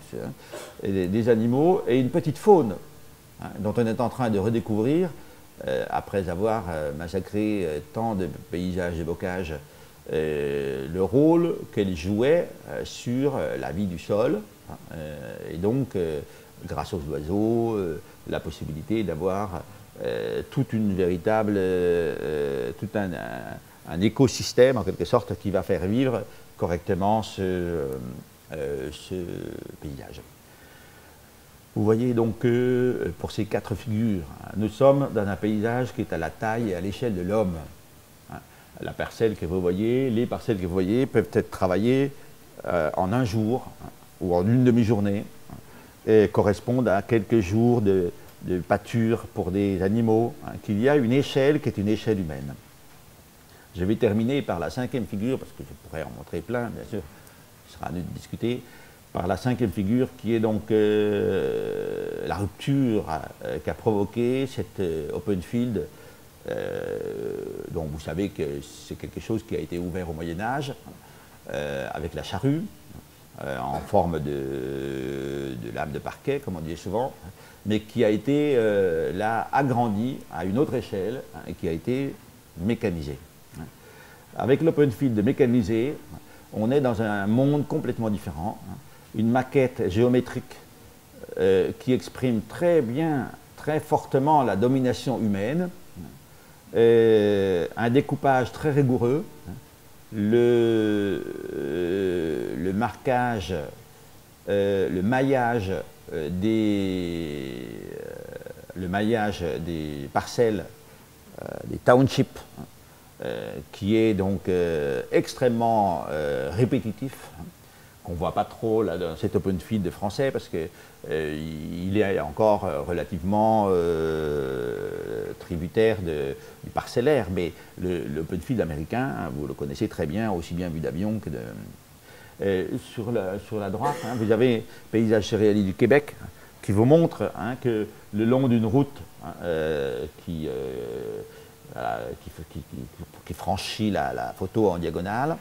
des, des, animaux, et une petite faune hein, dont on est en train de redécouvrir euh, après avoir euh, massacré euh, tant de paysages et bocages, le rôle qu'elle jouait sur la vie du sol. Hein, et donc, grâce aux oiseaux, la possibilité d'avoir toute une véritable, tout un, écosystème en quelque sorte qui va faire vivre correctement ce paysage. Vous voyez donc que euh, pour ces quatre figures, hein, nous sommes dans un paysage qui est à la taille et à l'échelle de l'homme. Hein. La parcelle que vous voyez, les parcelles que vous voyez peuvent être travaillées euh, en un jour hein, ou en une demi-journée correspondent à quelques jours de, pâture pour des animaux, qu'il y a une échelle qui est une échelle humaine. Je vais terminer par la cinquième figure, parce que je pourrais en montrer plein, bien sûr, ce sera à nous de discuter par la cinquième figure qui est donc euh, la rupture euh, qu'a provoqué cet euh, open field dont vous savez que c'est quelque chose qui a été ouvert au Moyen Âge avec la charrue en forme de, lame de parquet comme on dit souvent mais qui a été là agrandi à une autre échelle hein, et qui a été mécanisé. Avec l'open field mécanisé, on est dans un monde complètement différent. Hein une maquette géométrique euh, qui exprime très bien, très fortement la domination humaine, euh, un découpage très rigoureux, le, euh, le marquage, le maillage des, le maillage des parcelles, des townships, qui est donc extrêmement répétitif ne voit pas trop dans cet open field français parce qu'il euh, est encore euh, relativement euh, tributaire du parcellaire, mais l'open field américain, hein, vous le connaissez très bien, aussi bien vu d'avion que de... sur, la, droite, hein, vous avez paysage céréalier du Québec qui vous montre hein, que le long d'une route qui, franchit la, photo en diagonale,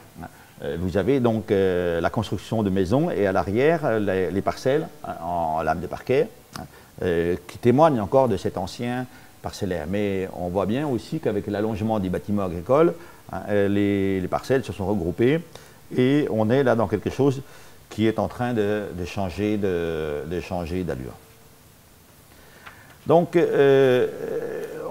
vous avez donc euh, la construction de maisons et à l'arrière euh, les, parcelles hein, en, lame de parquet qui témoignent encore de cet ancien parcellaire. Mais on voit bien aussi qu'avec l'allongement des bâtiments agricoles, hein, les, parcelles se sont regroupées et on est là dans quelque chose qui est en train de, changer d'allure. Donc,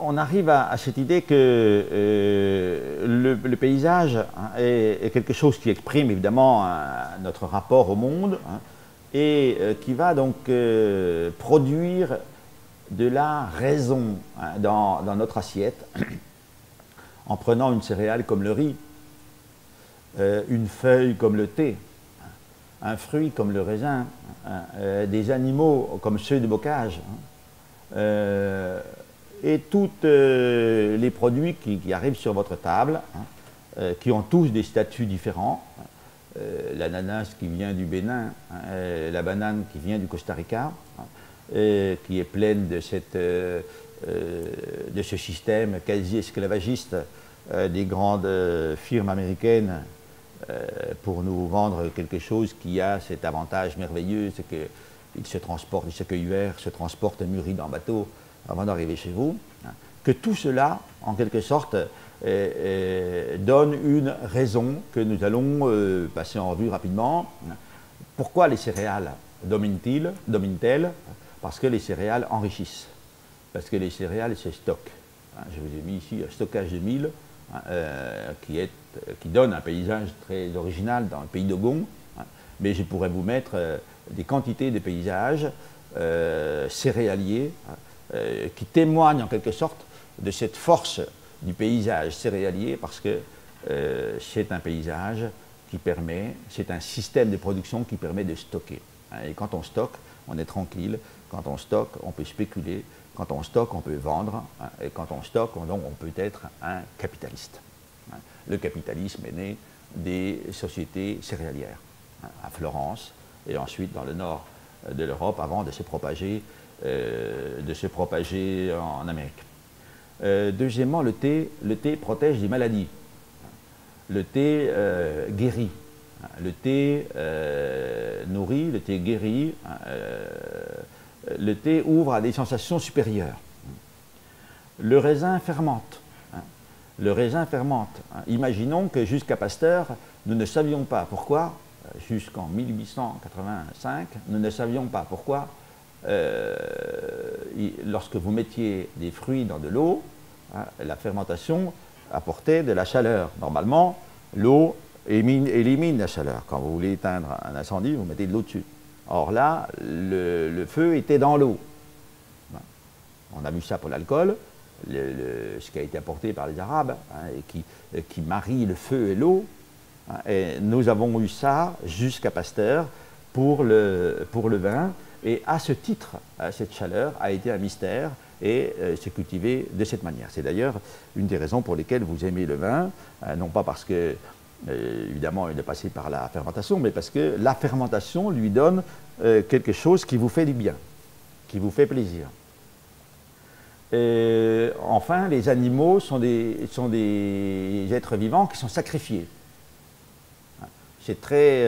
on arrive à, cette idée que euh, le, paysage hein, est, quelque chose qui exprime évidemment notre rapport au monde hein, et euh, qui va donc euh, produire de la raison hein, dans, notre assiette en prenant une céréale comme le riz, une feuille comme le thé, un fruit comme le raisin, des animaux comme ceux de bocage et tous euh, les produits qui, arrivent sur votre table, hein, euh, qui ont tous des statuts différents. Euh, l'ananas qui vient du Bénin, hein, la banane qui vient du Costa Rica, hein, qui est pleine de, ce système quasi esclavagiste des grandes firmes américaines pour nous vendre quelque chose qui a cet avantage merveilleux, c'est qu'il se transporte, ce cueilleur se transporte mûri dans bateau avant d'arriver chez vous, hein, que tout cela, en quelque sorte, donne une raison que nous allons euh, passer en revue rapidement. Pourquoi les céréales dominent-elles? Parce que les céréales enrichissent. Parce que les céréales, c'est stock. Hein, je vous ai mis ici un stockage de mille hein, euh, qui, donne un paysage très original dans le pays de Gond. mais je pourrais vous mettre euh, des quantités de paysages céréaliers euh, qui témoigne en quelque sorte de cette force du paysage céréalier parce que euh, c'est un paysage qui permet, c'est un système de production qui permet de stocker. Hein, et quand on stocke, on est tranquille. Quand on stocke, on peut spéculer. Quand on stocke, on peut vendre. Hein, et quand on stocke, on, on peut être un capitaliste. Hein. Le capitalisme est né des sociétés céréalières, à Florence et ensuite dans le nord de l'Europe avant de se propager, euh, de se propager en Amérique. Euh, deuxièmement, le thé, le thé protège des maladies. Le thé euh, guérit. Le thé nourrit, le thé guérit. le thé ouvre à des sensations supérieures. Le raisin fermente. Le raisin fermente. Imaginons que jusqu'à Pasteur, nous ne savions pas pourquoi, jusqu'en 1885, nous ne savions pas pourquoi euh, lorsque vous mettiez des fruits dans de l'eau, hein, la fermentation apportait de la chaleur. Normalement, l'eau élimine la chaleur. Quand vous voulez éteindre un incendie, vous mettez de l'eau dessus. Or là, le, feu était dans l'eau. On a vu ça pour l'alcool, ce qui a été apporté par les Arabes, hein, et qui, qui marie le feu et l'eau. Hein, nous avons eu ça jusqu'à Pasteur pour le vin. Et à ce titre, cette chaleur a été un mystère et euh, s'est cultivé de cette manière. C'est d'ailleurs une des raisons pour lesquelles vous aimez le vin, euh, non pas parce que, euh, évidemment, il est passé par la fermentation, mais parce que la fermentation lui donne quelque chose qui vous fait du bien, qui vous fait plaisir. Enfin, les animaux sont des, sont des êtres vivants qui sont sacrifiés. C'est très,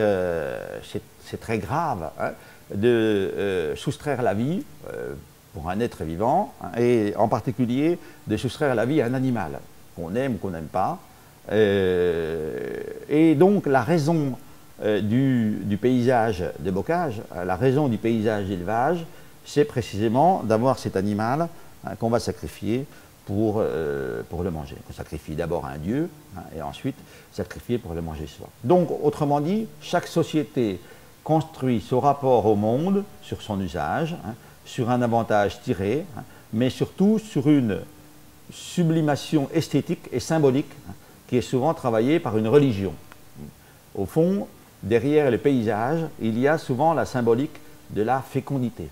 très grave. Hein de euh, soustraire la vie euh, pour un être vivant, hein, et en particulier de soustraire la vie à un animal, qu'on aime ou qu'on n'aime pas. Euh, et donc la raison du, paysage de bocage, la raison du paysage d'élevage, c'est précisément d'avoir cet animal hein, qu'on va sacrifier pour, pour le manger. On sacrifie d'abord un dieu hein, et ensuite sacrifier pour le manger soi. Donc, autrement dit, chaque société construit son rapport au monde sur son usage, hein, sur un avantage tiré, hein, mais surtout sur une sublimation esthétique et symbolique hein, qui est souvent travaillée par une religion. Au fond, derrière le paysage, il y a souvent la symbolique de la fécondité.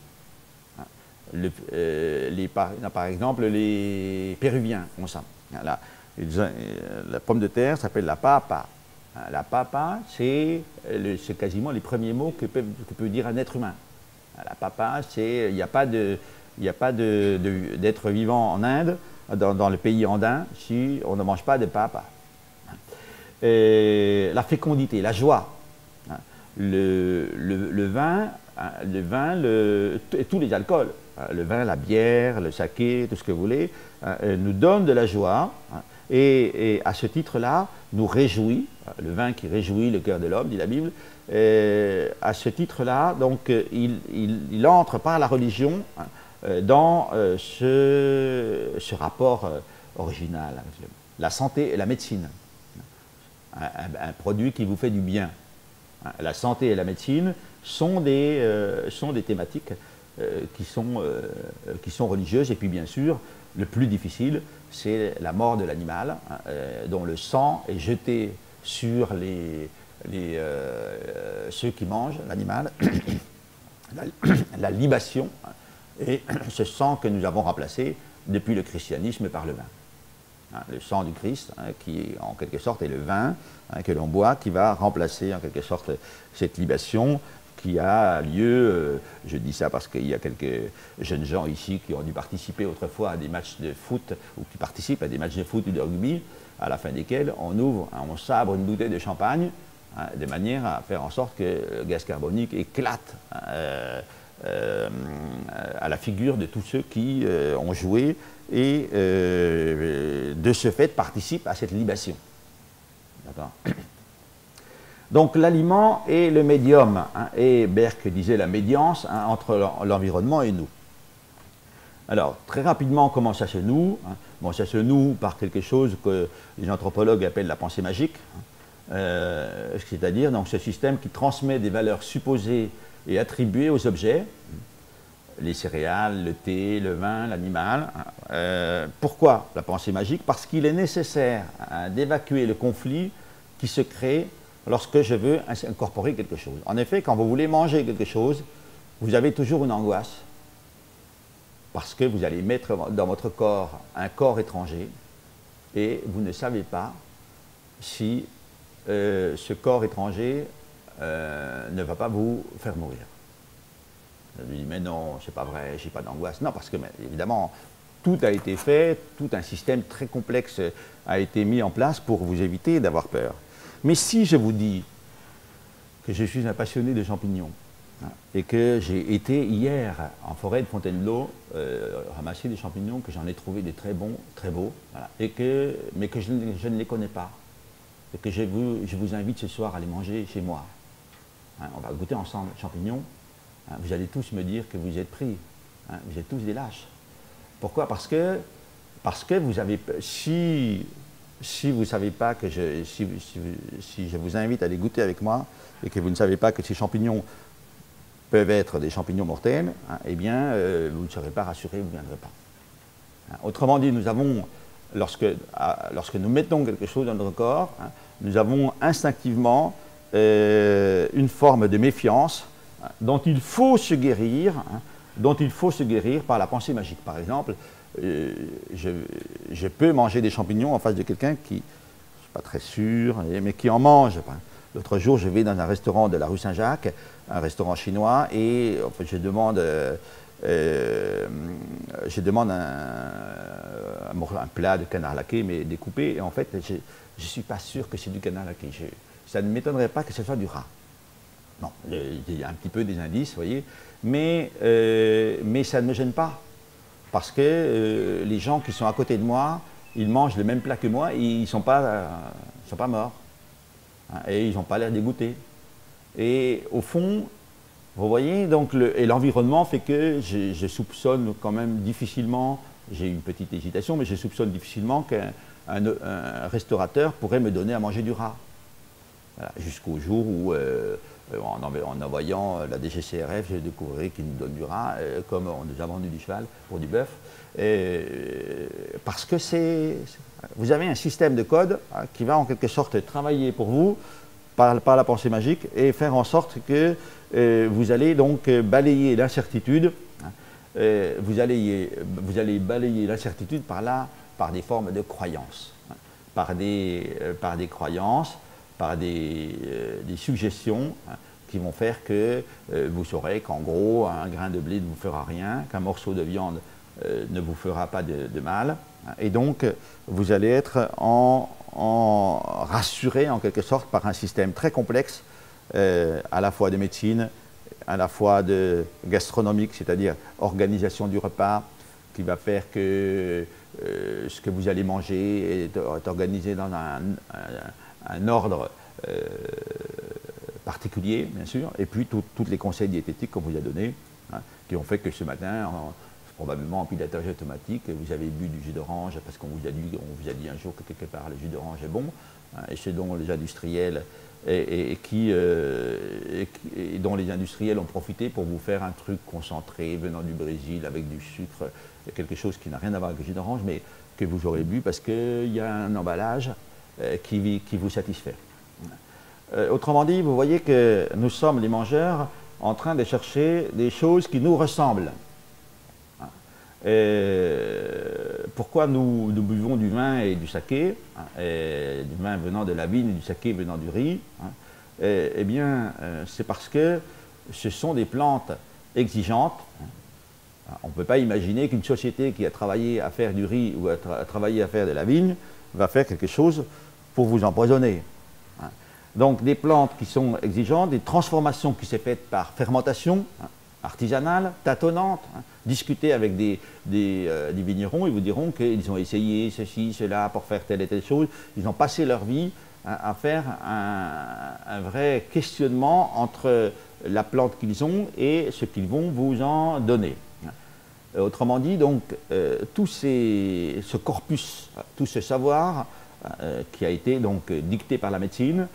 Euh, par, exemple, les Péruviens ont ça. Euh, la pomme de terre s'appelle la papa. Hein, la papa, c'est quasiment les premiers mots que peut, dire un être humain. Hein, la papa, c'est il n'y a pas de d'être vivant en Inde, dans, le pays andin, si on ne mange pas de papa. Hein. la fécondité, la joie, le, vin, le vin le, et tous les alcools, le vin, la bière, le saké, tout ce que vous voulez, euh, nous donnent de la joie et à ce titre-là, nous réjouit le vin qui réjouit le cœur de l'homme, dit la Bible. à ce titre-là, donc, euh, il, entre par la religion hein, euh, dans euh, ce, rapport original. La santé et la médecine. Un, produit qui vous fait du bien. Hein, la santé et la médecine sont des, thématiques qui, sont, religieuses. Et puis, bien sûr, le plus difficile, c'est la mort de l'animal, hein, dont le sang est jeté sur les, euh, ceux qui mangent l'animal, la, libation et ce sang que nous avons remplacé depuis le christianisme par le vin. Hein, le sang du Christ, hein, qui en quelque sorte est le vin hein, que l'on boit, qui va remplacer en quelque sorte cette libation qui a lieu, euh, je dis ça parce qu'il y a quelques jeunes gens ici qui ont dû participer autrefois à des matchs de foot, ou qui participent à des matchs de foot ou de rugby, à la fin desquels on ouvre, on sabre une bouteille de champagne, hein, de manière à faire en sorte que le gaz carbonique éclate hein, euh, euh, à la figure de tous ceux qui euh, ont joué et de ce fait participent à cette libation. Donc l'aliment est le médium, hein, et Berck disait la médiance entre l'environnement et nous. Alors, très rapidement, comment ça se noue hein. Bon, ça se noue par quelque chose que les anthropologues appellent la pensée magique, hein. euh, c'est-à-dire donc ce système qui transmet des valeurs supposées et attribuées aux objets. les céréales, le thé, le vin, l'animal. pourquoi la pensée magique? Parce qu'il est nécessaire hein, d'évacuer le conflit qui se crée lorsque je veux incorporer quelque chose. En effet, quand vous voulez manger quelque chose, vous avez toujours une angoisse parce que vous allez mettre dans votre corps un corps étranger et vous ne savez pas si euh, ce corps étranger euh, ne va pas vous faire mourir. Je dis, mais non, c'est pas vrai, j'ai pas d'angoisse. Non, parce que, évidemment, tout a été fait, tout un système très complexe a été mis en place pour vous éviter d'avoir peur. Mais si je vous dis que je suis un passionné de champignons, et que j'ai été hier en forêt de Fontainebleau euh, ramasser des champignons, que j'en ai trouvé des très bons, très beaux, et que, mais que je, ne les connais pas, et que je vous, invite ce soir à les manger chez moi. Hein, on va goûter ensemble champignons. Hein, vous allez tous me dire que vous êtes pris. vous êtes tous des lâches. Pourquoi? Parce que, parce que vous avez, si si vous ne savez pas que je, si, je vous invite à les goûter avec moi et que vous ne savez pas que ces champignons peuvent être des champignons mortels, hein, eh bien, euh, vous ne serez pas rassuré, vous ne viendrez pas. Hein, autrement dit, nous avons, lorsque, lorsque, nous mettons quelque chose dans notre corps, hein, nous avons instinctivement euh, une forme de méfiance dont il faut se guérir, dont il faut se guérir par la pensée magique. Par exemple, euh, je, peux manger des champignons en face de quelqu'un qui, je ne suis pas très sûr, mais qui en mange. L'autre jour, je vais dans un restaurant de la rue Saint-Jacques, un restaurant chinois, et je demande, euh, euh, je demande un, plat de canard laqué, mais découpé, et en fait, je ne suis pas sûr que c'est du canard laqué. ça ne m'étonnerait pas que ce soit du rat. Non, il y a un petit peu des indices, vous voyez, mais, mais ça ne me gêne pas parce que euh, les gens qui sont à côté de moi, ils mangent le même plat que moi ils ne sont, pas, euh, sont pas morts. Hein, et ils n'ont pas l'air dégoûtés. Et au fond, vous voyez, donc et l'environnement fait que je, soupçonne quand même difficilement, j'ai une petite hésitation, mais je soupçonne difficilement qu'un restaurateur pourrait me donner à manger du rat. Jusqu'au jour où euh, euh, en, envoyant euh, la DGCRF, j'ai découvert qu'ils nous donnent du rat, euh, comme on nous a vendu du cheval pour du bœuf. parce que c'est. Vous avez un système de code hein, qui va en quelque sorte travailler pour vous par, la pensée magique et faire en sorte que vous allez donc balayer l'incertitude. Hein, vous, allez, vous allez balayer l'incertitude par là, par des formes de croyances. Hein, par, des, par des croyances par des, euh, suggestions hein, qui vont faire que euh, vous saurez qu'en gros, un grain de blé ne vous fera rien, qu'un morceau de viande euh, ne vous fera pas de, mal. Hein. et donc, vous allez être en, rassuré en quelque sorte par un système très complexe, à la fois de médecine, à la fois de gastronomique, c'est-à-dire organisation du repas, qui va faire que ce que vous allez manger est, organisé dans un un ordre euh, particulier, bien sûr, et puis tous les conseils diététiques qu'on vous a donnés, hein, qui ont fait que ce matin, probablement en pilotage automatique, vous avez bu du jus d'orange parce qu'on vous, a dit, vous a dit un jour que quelque part le jus d'orange est bon, hein, et c'est dont les industriels et, qui, euh, et, dont les industriels ont profité pour vous faire un truc concentré venant du Brésil avec du sucre, quelque chose qui n'a rien à voir avec le jus d'orange, mais que vous aurez bu parce qu'il y a un emballage euh, qui, qui, vous satisfait. Euh, autrement dit, vous voyez que nous sommes les mangeurs en train de chercher des choses qui nous ressemblent. Pourquoi nous, nous, buvons du vin et du saké, hein, du vin venant de la vigne et du saké venant du riz hein, Eh bien, euh, c'est parce que ce sont des plantes exigeantes. Hein. On ne peut pas imaginer qu'une société qui a travaillé à faire du riz ou a, a travaillé à faire de la vigne va faire quelque chose pour vous empoisonner. Donc des plantes qui sont exigeantes, des transformations qui s'est faites par fermentation artisanale, tâtonnante. Hein. Discutez avec des, euh, des, vignerons, ils vous diront qu'ils ont essayé ceci, cela pour faire telle et telle chose. Ils ont passé leur vie à faire un, vrai questionnement entre la plante qu'ils ont et ce qu'ils vont vous en donner. Autrement dit, donc, euh, tout ce corpus, tout ce savoir euh, qui a été donc dicté par la médecine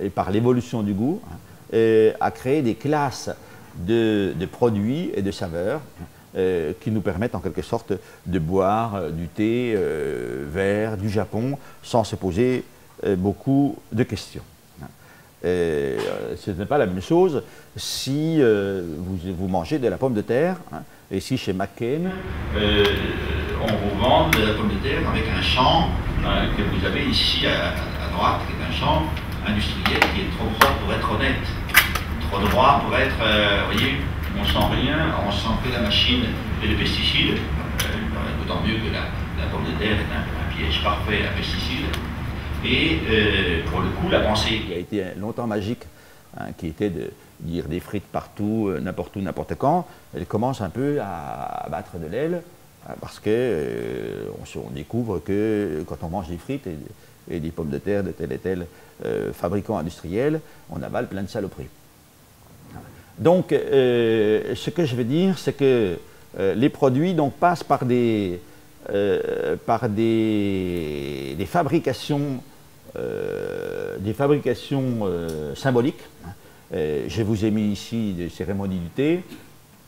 et par l'évolution du goût, hein, a créé des classes de, produits et de saveurs qui nous permettent en quelque sorte de boire du thé vert du Japon sans se poser beaucoup de questions. Ce n'est pas la même chose si vous, mangez de la pomme de terre. Hein, et ici chez McCain, on vous vend de la pomme de terre avec un champ que vous avez ici à, droite, qui est un champ industriel qui est trop fort pour être honnête, trop droit pour être, euh, vous voyez, on sent rien, on sent que la machine et les pesticides, euh, d'autant mieux que la, pomme de terre est un, piège parfait à pesticides. Et euh, pour le coup, la pensée qui a été longtemps magique, hein, qui était de dire des frites partout, n'importe où, n'importe quand, elle commence un peu à, battre de l'aile. Ah, parce euh, on découvre que quand on mange des frites et, des pommes de terre de tel et tel euh, fabricant industriel, on avale plein de saloperies. Donc, euh, ce que je veux dire, c'est que les produits donc, passent par des, par des, des fabrications, des fabrications symboliques. je vous ai mis ici des cérémonies du thé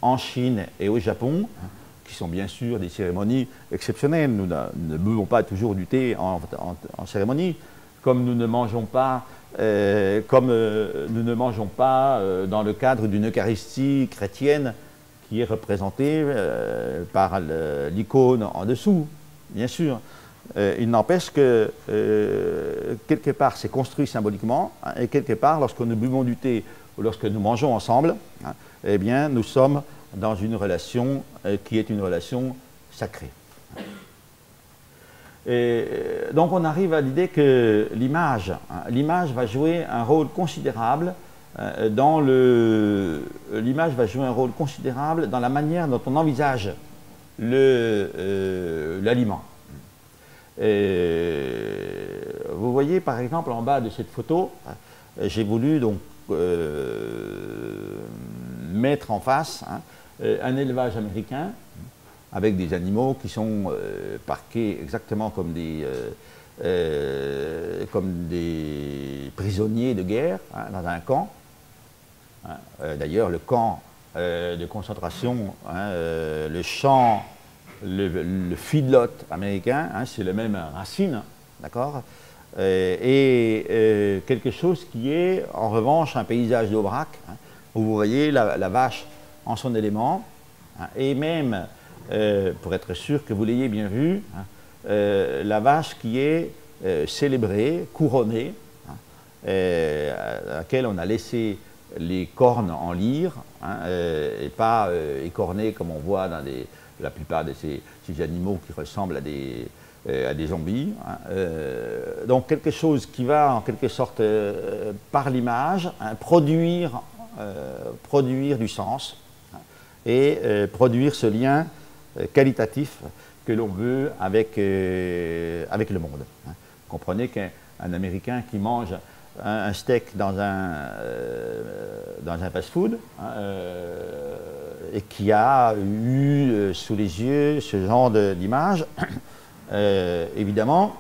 en Chine et au Japon qui sont bien sûr des cérémonies exceptionnelles. Nous ne, buvons pas toujours du thé en, cérémonie, comme nous ne mangeons pas, euh, comme euh, nous ne mangeons pas euh, dans le cadre d'une Eucharistie chrétienne qui est représentée par l'icône en dessous, bien sûr. il n'empêche que quelque part c'est construit symboliquement, hein, et quelque part lorsque nous buvons du thé ou lorsque nous mangeons ensemble, hein, eh bien nous sommes dans une relation qui est une relation sacrée. Et euh, donc on arrive à l'idée que l'image, hein, l'image va jouer un rôle considérable euh, dans le, l'image va jouer un rôle considérable dans la manière dont on envisage le, l'aliment. vous voyez par exemple en bas de cette photo, j'ai voulu donc mettre en face hein, euh, un élevage américain avec des animaux qui sont euh, parqués exactement comme des, euh, comme des prisonniers de guerre hein, dans un camp. Hein. D'ailleurs, le camp de concentration, hein, le champ, le, le feedlot américain, c'est le même racine, d'accord et quelque chose qui est en revanche un paysage d'Aubrac, où vous voyez la vache en son élément, et même, euh, pour être sûr que vous l'ayez bien vu, hein, euh, la vache qui est euh, célébrée, couronnée, hein, à laquelle on a laissé les cornes en lyre, et pas écornées comme on voit dans la plupart de ces, animaux qui ressemblent à des, zombies. donc quelque chose qui va en quelque sorte par l'image produire, du sens et produire ce lien qualitatif que l'on veut avec, euh, avec le monde. Hein. Comprenez qu'un Américain qui mange un, steak dans un, dans un fast-food hein, et qui a eu sous les yeux ce genre d'image, évidemment,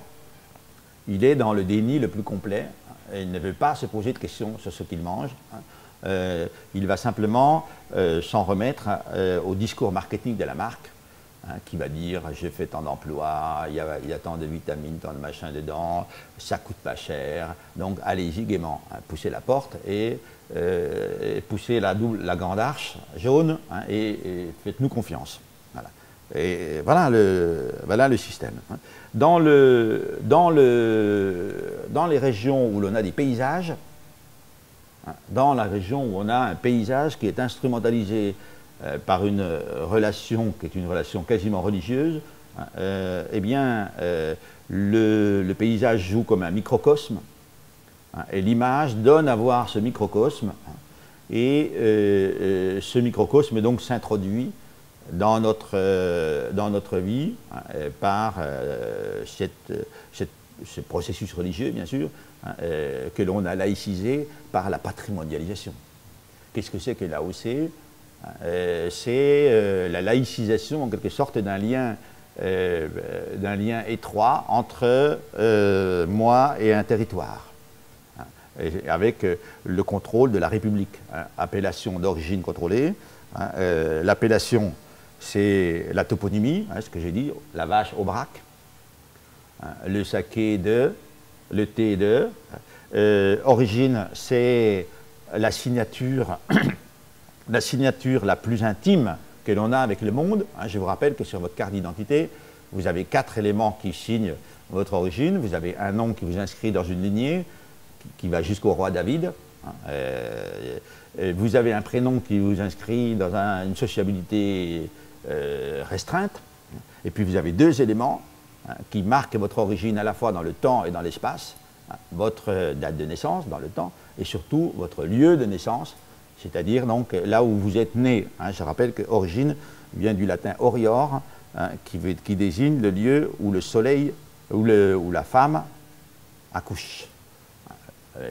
il est dans le déni le plus complet. et il ne veut pas se poser de questions sur ce qu'il mange. Hein. Euh, il va simplement euh, s'en remettre euh, au discours marketing de la marque, hein, qui va dire j'ai fait tant d'emplois, il, y a tant de vitamines, tant de machins dedans, ça coûte pas cher, donc allez-y gaiement, hein, poussez la porte et, poussez la, double, la grande arche jaune hein, et, faites-nous confiance. Voilà. Et voilà le, voilà le système. Dans, le, dans, le, dans les régions où l'on a des paysages, dans la région où on a un paysage qui est instrumentalisé euh, par une relation qui est une relation quasiment religieuse, hein, euh, eh bien, euh, le, paysage joue comme un microcosme, hein, et l'image donne à voir ce microcosme, hein, et ce microcosme donc s'introduit dans notre, vie par ce processus religieux, bien sûr, euh, que l'on a laïcisé par la patrimonialisation. Qu'est-ce que c'est que l'AOC euh, C'est euh, la laïcisation en quelque sorte d'un lien, d'un lien étroit entre moi et un territoire. Hein. avec le contrôle de la République. Hein. appellation d'origine contrôlée. Hein. L'appellation, c'est la toponymie, ce que j'ai dit, la vache au brac, le saké de, le thé de. origine, c'est la signature, la signature la plus intime que l'on a avec le monde. Hein, je vous rappelle que sur votre carte d'identité, vous avez quatre éléments qui signent votre origine. Vous avez un nom qui vous inscrit dans une lignée qui, va jusqu'au roi David. Hein, euh, vous avez un prénom qui vous inscrit dans une sociabilité euh, restreinte. Et puis vous avez deux éléments hein, qui marquent votre origine à la fois dans le temps et dans l'espace. votre date de naissance dans le temps et surtout votre lieu de naissance c'est-à-dire donc là où vous êtes né. Hein, je rappelle que origine vient du latin orior, hein, qui, désigne le lieu où le soleil, où, la femme accouche. Euh,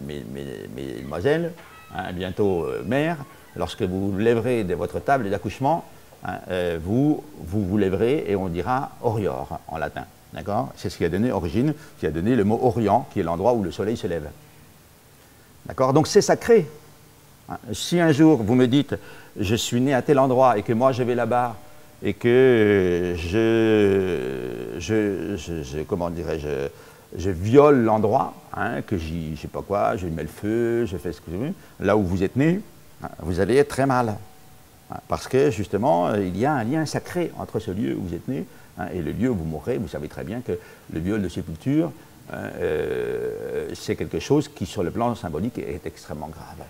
mesdemoiselles, hein, bientôt euh, mère, lorsque vous vous lèverez de votre table d'accouchement, euh, vous, vous vous lèverez et on dira orior en latin. D'accord? C'est ce qui a donné origine, qui a donné le mot orient, qui est l'endroit où le soleil se lève. D'accord? Donc c'est sacré. Hein, si un jour vous me dites je suis né à tel endroit et que moi je vais là-bas et que je, comment dirais-je, je viole l'endroit, hein, que j'y, je sais pas quoi, je mets le feu, je fais ce que je veux, là où vous êtes né, hein, vous allez être très mal. parce que justement, il y a un lien sacré entre ce lieu où vous êtes né et le lieu où vous mourrez. Vous savez très bien que le viol de sépulture, euh, c'est quelque chose qui, sur le plan symbolique, est extrêmement grave.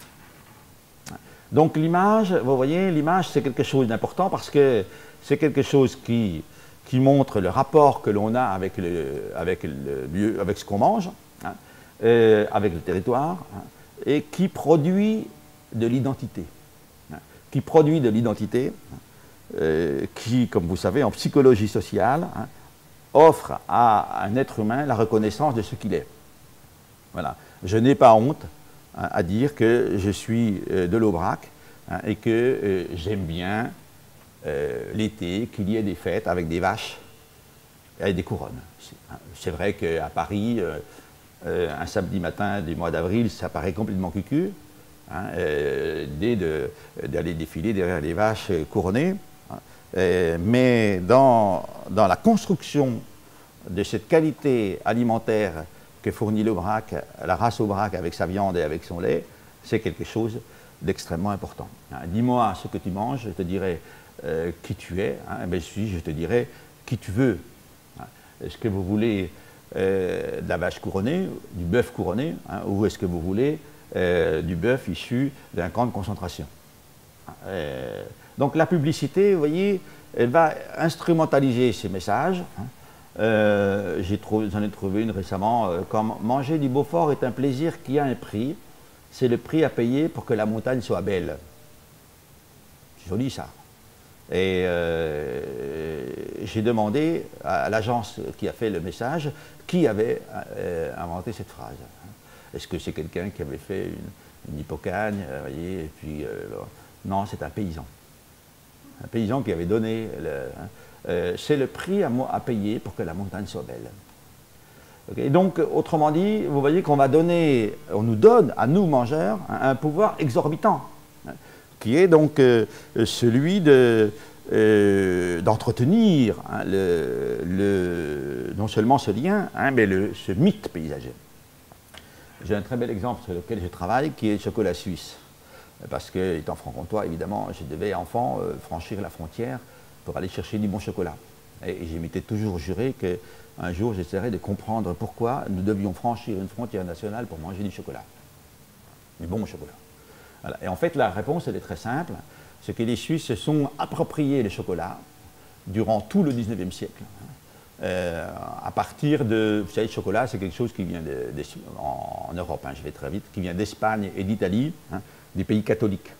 Donc l'image, vous voyez, l'image c'est quelque chose d'important parce que c'est quelque chose qui, qui montre le rapport que l'on a avec le, avec le lieu, avec ce qu'on mange, hein, euh, avec le territoire, hein, et qui produit de l'identité. Hein, qui produit de l'identité, euh, qui, comme vous savez, en psychologie sociale, offre à un être humain la reconnaissance de ce qu'il est. Voilà. Je n'ai pas honte à dire que je suis euh, de l'Aubrac hein, et que euh, j'aime bien euh, l'été, qu'il y ait des fêtes avec des vaches et des couronnes. C'est hein, vrai qu'à Paris, un samedi matin du mois d'avril, ça paraît complètement cucu, hein, d'aller défiler derrière les vaches couronnées. mais dans, dans la construction de cette qualité alimentaire que fournit le la race au braque avec sa viande et avec son lait, c'est quelque chose d'extrêmement important. Hein, dis-moi ce que tu manges, je te dirai euh, qui tu es, hein, ben, je te dirai qui tu veux. Hein. Est-ce que vous voulez euh, de la vache couronnée, du bœuf couronné, ou est-ce que vous voulez euh, du bœuf issu d'un camp de concentration? Donc la publicité, vous voyez, elle va instrumentaliser ces messages. Euh, j'en ai, trouvé une récemment. Euh, comme manger du Beaufort est un plaisir qui a un prix, c'est le prix à payer pour que la montagne soit belle. C'est joli ça. Et euh, j'ai demandé à, l'agence qui a fait le message qui avait inventé cette phrase. Est-ce que c'est quelqu'un qui avait fait une, hypocagne Et puis, non, c'est un paysan. Un paysan qui avait donné. Le, hein, euh, c'est le prix à, payer pour que la montagne soit belle. donc, autrement dit, vous voyez qu'on va donner, on nous donne à nous mangeurs un, pouvoir exorbitant, hein, qui est donc euh, celui euh, d'entretenir hein, non seulement ce lien, hein, mais le, ce mythe paysager. J'ai un très bel exemple sur lequel je travaille, qui est le chocolat suisse. Parce que, étant franc-comtois, évidemment, je devais, enfant, franchir la frontière pour aller chercher du bon chocolat. Et, je m'étais toujours juré qu'un jour j'essaierais de comprendre pourquoi nous devions franchir une frontière nationale pour manger du chocolat. Du bon chocolat. Et en fait, la réponse, elle est très simple. C'est que les Suisses se sont appropriés le chocolat durant tout le 19e siècle. Euh, à partir de, vous savez, le chocolat, c'est quelque chose qui vient en, Europe, hein, je vais très vite, qui vient d'Espagne et d'Italie, hein, des pays catholiques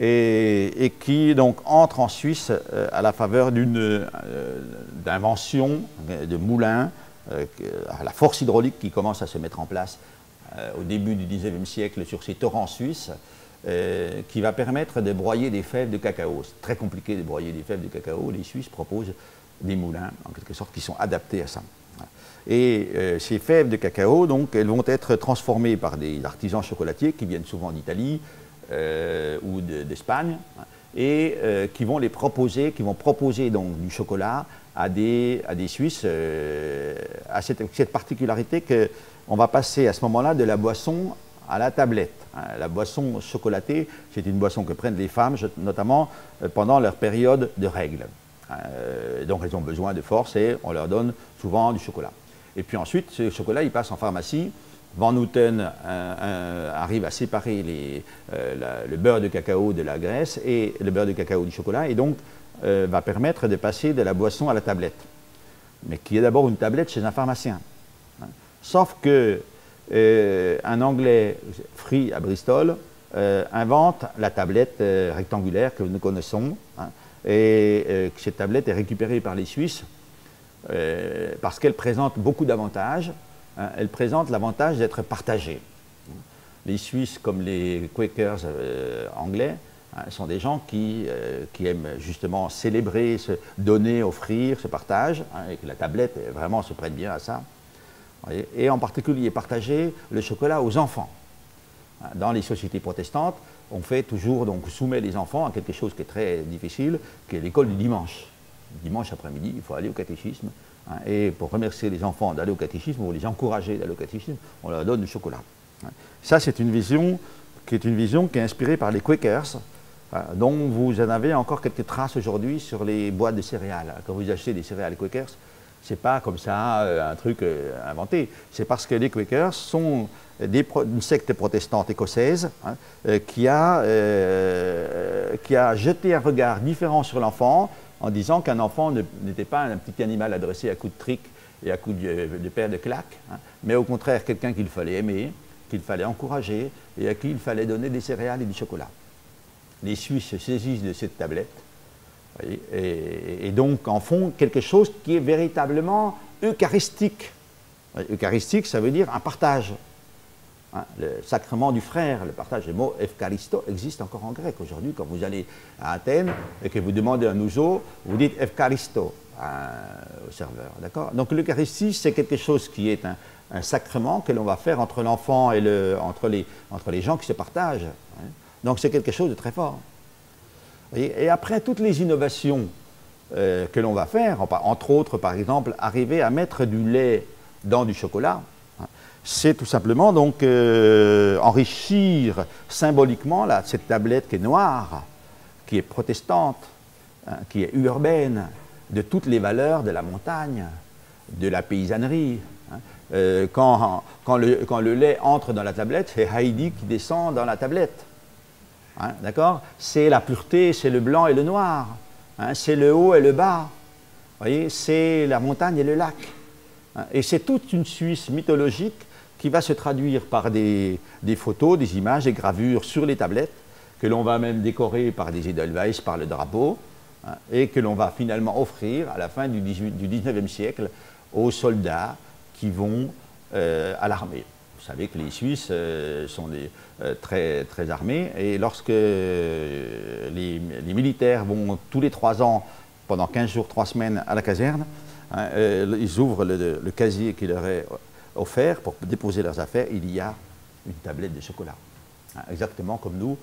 et, qui donc entre en Suisse euh, à la faveur d'une euh, invention de moulins, euh, à la force hydraulique qui commence à se mettre en place au début du XIXe siècle sur ces torrents suisses, qui va permettre de broyer des fèves de cacao. C'est très compliqué de broyer des fèves de cacao. Les Suisses proposent des moulins, en quelque sorte, qui sont adaptés à ça. Et ces fèves de cacao, donc, elles vont être transformées par des artisans chocolatiers qui viennent souvent d'Italie ou d'Espagne et qui vont les proposer, qui vont proposer donc du chocolat à des, à des Suisses à cette, cette particularité qu'on va passer à ce moment-là de la boisson à la tablette. Hein, la boisson chocolatée, c'est une boisson que prennent les femmes, notamment euh, pendant leur période de règles. Euh, donc elles ont besoin de force et on leur donne souvent du chocolat. Et puis ensuite, ce chocolat, il passe en pharmacie. Van Houten arrive à séparer euh, le beurre de cacao de la graisse et le beurre de cacao du chocolat, et donc va permettre de passer de la boisson à la tablette. Mais qui est d'abord une tablette chez un pharmacien. Hein. Sauf que euh, Anglais, Free à Bristol, euh, invente la tablette euh, rectangulaire que nous connaissons. Hein, et cette tablette est récupérée par les Suisses parce qu'elle présente beaucoup d'avantages. Hein, elle présente l'avantage d'être partagée. Les Suisses, comme les Quakers anglais, hein, sont des gens qui, qui, aiment justement célébrer, se donner, offrir, se partage, et que la tablette vraiment se prête bien à ça et en particulier partager le chocolat aux enfants. Dans les sociétés protestantes, on fait toujours, donc soumet les enfants à quelque chose qui est très difficile, qui est l'école du dimanche. Dimanche après-midi, il faut aller au catéchisme. Hein, et pour remercier les enfants d'aller au catéchisme, ou les encourager d'aller au catéchisme, on leur donne du chocolat. Hein. Ça, c'est une vision qui est une vision qui est inspirée par les Quakers, hein, dont vous en avez encore quelques traces aujourd'hui sur les boîtes de céréales. Quand vous achetez des céréales Quakers, n'est pas comme ça euh, un truc euh, inventé. C'est parce que les Quakers sont une secte protestante écossaise euh, qui, a, qui a jeté un regard différent sur l'enfant en disant qu'un enfant n'était pas un petit animal adressé à coups de trick et à coups de, de paire de claques, hein, mais au contraire quelqu'un qu'il fallait aimer, qu'il fallait encourager et à qui il fallait donner des céréales et du chocolat. Les Suisses se saisissent de cette tablette et, donc en font quelque chose qui est véritablement eucharistique. Eucharistique, ça veut dire un partage. Hein, le sacrement du frère, le partage, le mot Eucharisto existe encore en grec aujourd'hui. Quand vous allez à Athènes et que vous demandez un ouzo, vous dites Eucharisto au serveur. D'accord? Donc l'Eucharistie, c'est quelque chose qui est un, sacrement que l'on va faire entre l'enfant et le, entre, les, entre les gens qui se partagent. Hein. Donc c'est quelque chose de très fort. Et, après toutes les innovations euh, que l'on va faire, entre autres par exemple arriver à mettre du lait dans du chocolat, hein, c'est tout simplement donc euh, enrichir symboliquement cette tablette qui est noire, qui est protestante, hein, qui est urbaine, de toutes les valeurs de la montagne, de la paysannerie. Hein. Euh, quand, le, lait entre dans la tablette, c'est Heidi qui descend dans la tablette. Hein, d'accord? C'est la pureté, c'est le blanc et le noir. C'est le haut et le bas. voyez? C'est la montagne et le lac. Et c'est toute une Suisse mythologique qui va se traduire par des, photos, des images, des gravures sur les tablettes, que l'on va même décorer par des Edelweiss, par le drapeau, et que l'on va finalement offrir à la fin du, 19e siècle aux soldats qui vont euh, à l'armée. Vous savez que les Suisses euh, sont euh, très, très armés, et lorsque les, militaires vont tous les trois ans, pendant 15 jours, 3 semaines à la caserne, hein, ils ouvrent le, casier qui leur est offert pour déposer leurs affaires, il y a une tablette de chocolat. Hein, exactement comme nous,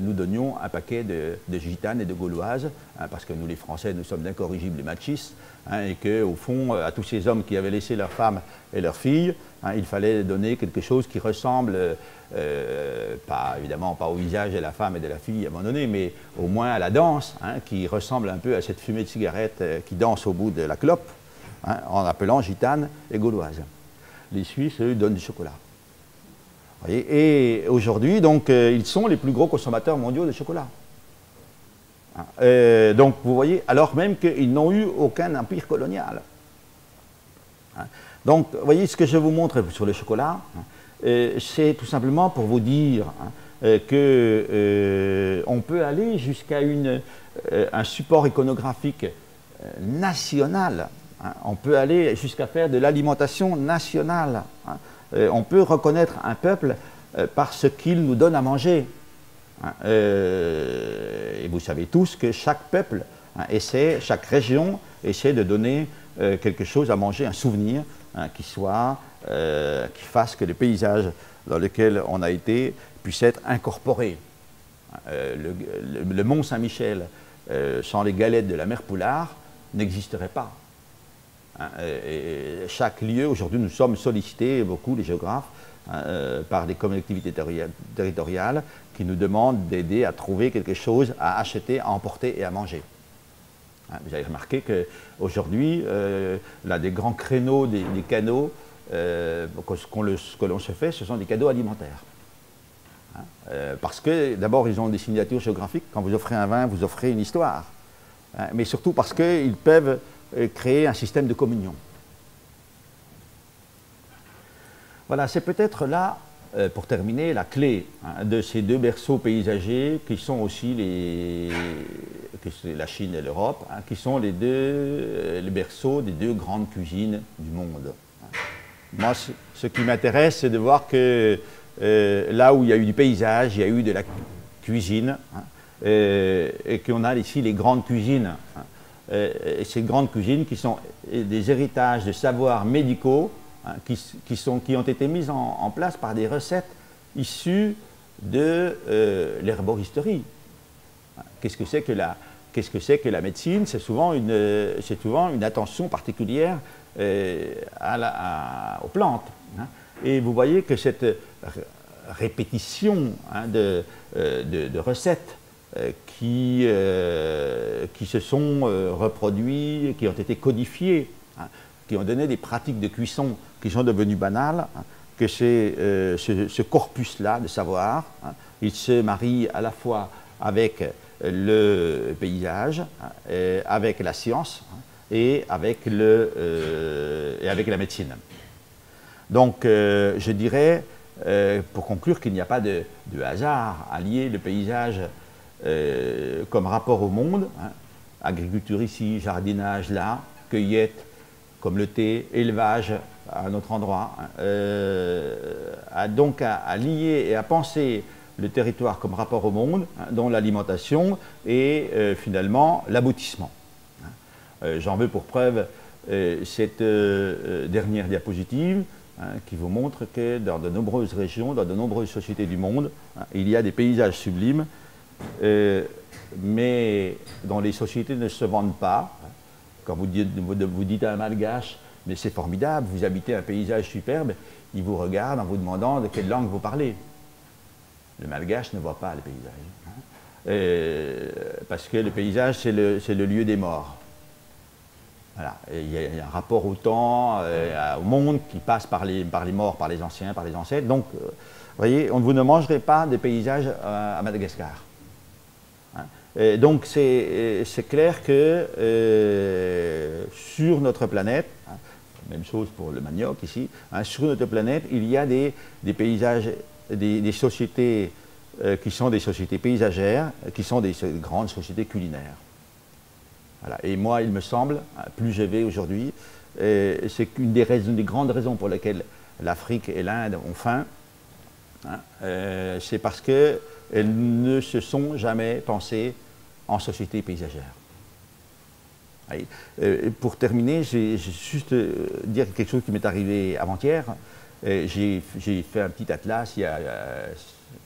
nous donnions un paquet de, gitanes et de gauloises, hein, parce que nous les Français, nous sommes d'incorrigibles machistes, et qu'au fond, à tous ces hommes qui avaient laissé leurs femmes et leurs filles, il fallait donner quelque chose qui ressemble euh, pas évidemment pas au visage de la femme et de la fille à un moment donné, mais au moins à la danse, hein, qui ressemble un peu à cette fumée de cigarette euh, qui danse au bout de la clope, hein, en appelant gitane et gauloise. Les Suisses, eux, donnent du chocolat. et aujourd'hui, donc, euh, ils sont les plus gros consommateurs mondiaux de chocolat. Hein, donc, vous voyez, alors même qu'ils n'ont eu aucun empire colonial. Donc, vous voyez ce que je vous montre sur le chocolat. Euh, c'est tout simplement pour vous dire hein, euh, qu'on euh, peut aller jusqu'à un support iconographique national. Hein. on peut aller jusqu'à faire de l'alimentation nationale. Hein. on peut reconnaître un peuple par ce qu'il nous donne à manger. et vous savez tous que chaque peuple essaie, chaque région essaie de donner quelque chose à manger, un souvenir hein, qui soit, qui fasse que le paysage dans lequel on a été puisse être incorporé. le, Mont Saint-Michel, sans les galettes de la mer Poulard, n'existerait pas. Hein, chaque lieu, aujourd'hui, nous sommes sollicités, beaucoup les géographes, hein, euh, par des collectivités territoriales qui nous demandent d'aider à trouver quelque chose à acheter, à emporter et à manger. Hein, vous avez remarqué qu'aujourd'hui, euh, là, des grands créneaux, des, canaux, euh, ce, que l'on se fait, ce sont des cadeaux alimentaires. parce que d'abord, ils ont des signatures géographiques. Quand vous offrez un vin, vous offrez une histoire. mais surtout parce qu'ils peuvent créer un système de communion. Voilà, c'est peut-être là, euh, pour terminer, la clé hein, de ces deux berceaux paysagers qui sont aussi les, la Chine et l'Europe, hein, qui sont les deux euh, les berceaux des deux grandes cuisines du monde. Moi, ce qui m'intéresse, c'est de voir que euh, là où il y a eu du paysage, il y a eu de la cuisine, hein, et qu'on a ici les grandes cuisines. Euh, ces grandes cuisines qui sont des héritages de savoirs médicaux hein, qui, sont, qui, ont été mises en, place par des recettes issues de euh, l'herboristerie. Qu'est-ce que c'est que la, qu'est-ce que c'est que la médecine? C'est souvent une, c'est souvent une attention particulière euh, à la, aux plantes. Hein. Et vous voyez que cette répétition hein, de, de, recettes qui, euh, qui se sont euh, reproduits, qui ont été codifiés, hein, qui ont donné des pratiques de cuisson qui sont devenues banales, hein, que c'est ce, corpus-là de savoir, hein, il se marie à la fois avec le paysage, avec la science et avec, le, et avec la médecine. Donc je dirais, pour conclure, qu'il n'y a pas de, hasard à lier le paysage euh, comme rapport au monde, hein. agriculture ici, jardinage là, cueillette comme le thé, élevage à un autre endroit, hein. euh, donc à, lier et à penser le territoire comme rapport au monde, hein, dont l'alimentation est euh, finalement l'aboutissement. J'en veux pour preuve cette dernière diapositive qui vous montre que dans de nombreuses régions, dans de nombreuses sociétés du monde, il y a des paysages sublimes euh, mais dont les sociétés ne se vendent pas. Quand vous dites, à un malgache, mais c'est formidable, vous habitez un paysage superbe, il vous regarde en vous demandant de quelle langue vous parlez. Le malgache ne voit pas le paysage. Hein. Euh, parce que le paysage, c'est le, lieu des morts. Voilà. il, y a, un rapport au temps, euh, au monde qui passe par les, morts, par les anciens, par les ancêtres. Donc, vous voyez, on, vous ne mangerez pas des paysages à Madagascar donc c'est clair que euh, sur notre planète, hein, même chose pour le manioc ici, hein, sur notre planète, il y a des, paysages, des, sociétés euh, qui sont des sociétés paysagères, qui sont des, grandes sociétés culinaires. Et moi, il me semble, hein, plus je vais aujourd'hui, euh, c'est une des, des, grandes raisons pour lesquelles l'Afrique et l'Inde ont faim, c'est parce que elles ne se sont jamais pensées en société paysagère. Euh, pour terminer, j'ai juste euh, dire quelque chose qui m'est arrivé avant-hier. Euh, j'ai fait un petit atlas il y a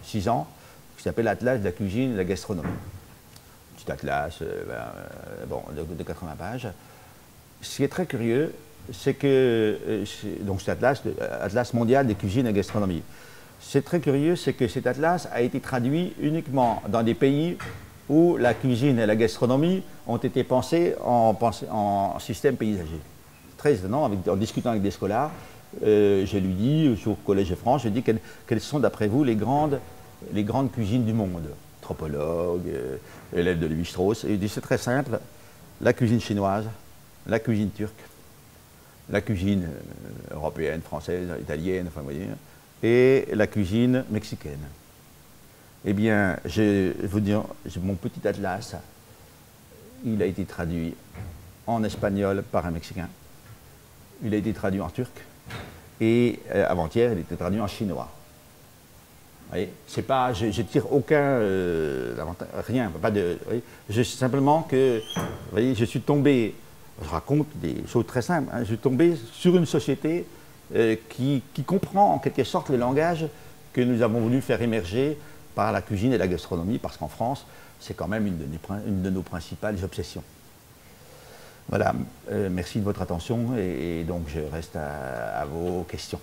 six ans qui s'appelle Atlas de la cuisine et de la gastronomie. Petit atlas ben, bon, de, 80 pages. Ce qui est très curieux, c'est que, donc cet atlas, Atlas mondial des cuisines et de gastronomie, c'est très curieux, c'est que cet atlas a été traduit uniquement dans des pays où la cuisine et la gastronomie ont été pensées en, système paysager. Très étonnant, en discutant avec des scolaires, euh, je lui dis, au Collège de France, je dis quelles, sont d'après vous les grandes, cuisines du monde? Anthropologue, euh, élève de Lévi-Strauss. Et il dit c'est très simple, la cuisine chinoise, la cuisine turque, la cuisine euh, européenne, française, italienne, enfin vous voyez, et la cuisine mexicaine. Eh bien, je vous dire, mon petit atlas, il a été traduit en espagnol par un Mexicain. Il a été traduit en turc. Et euh, avant-hier, il a été traduit en chinois. Vous voyez, c'est pas, je, ne tire aucun euh, rien, pas de. je simplement que, vous voyez, je suis tombé je raconte des choses très simples. Hein. Je suis tombé sur une société euh, qui, comprend en quelque sorte le langage que nous avons voulu faire émerger par la cuisine et la gastronomie, parce qu'en France, c'est quand même une de, nos principales obsessions. Voilà, euh, merci de votre attention et, donc je reste à vos questions.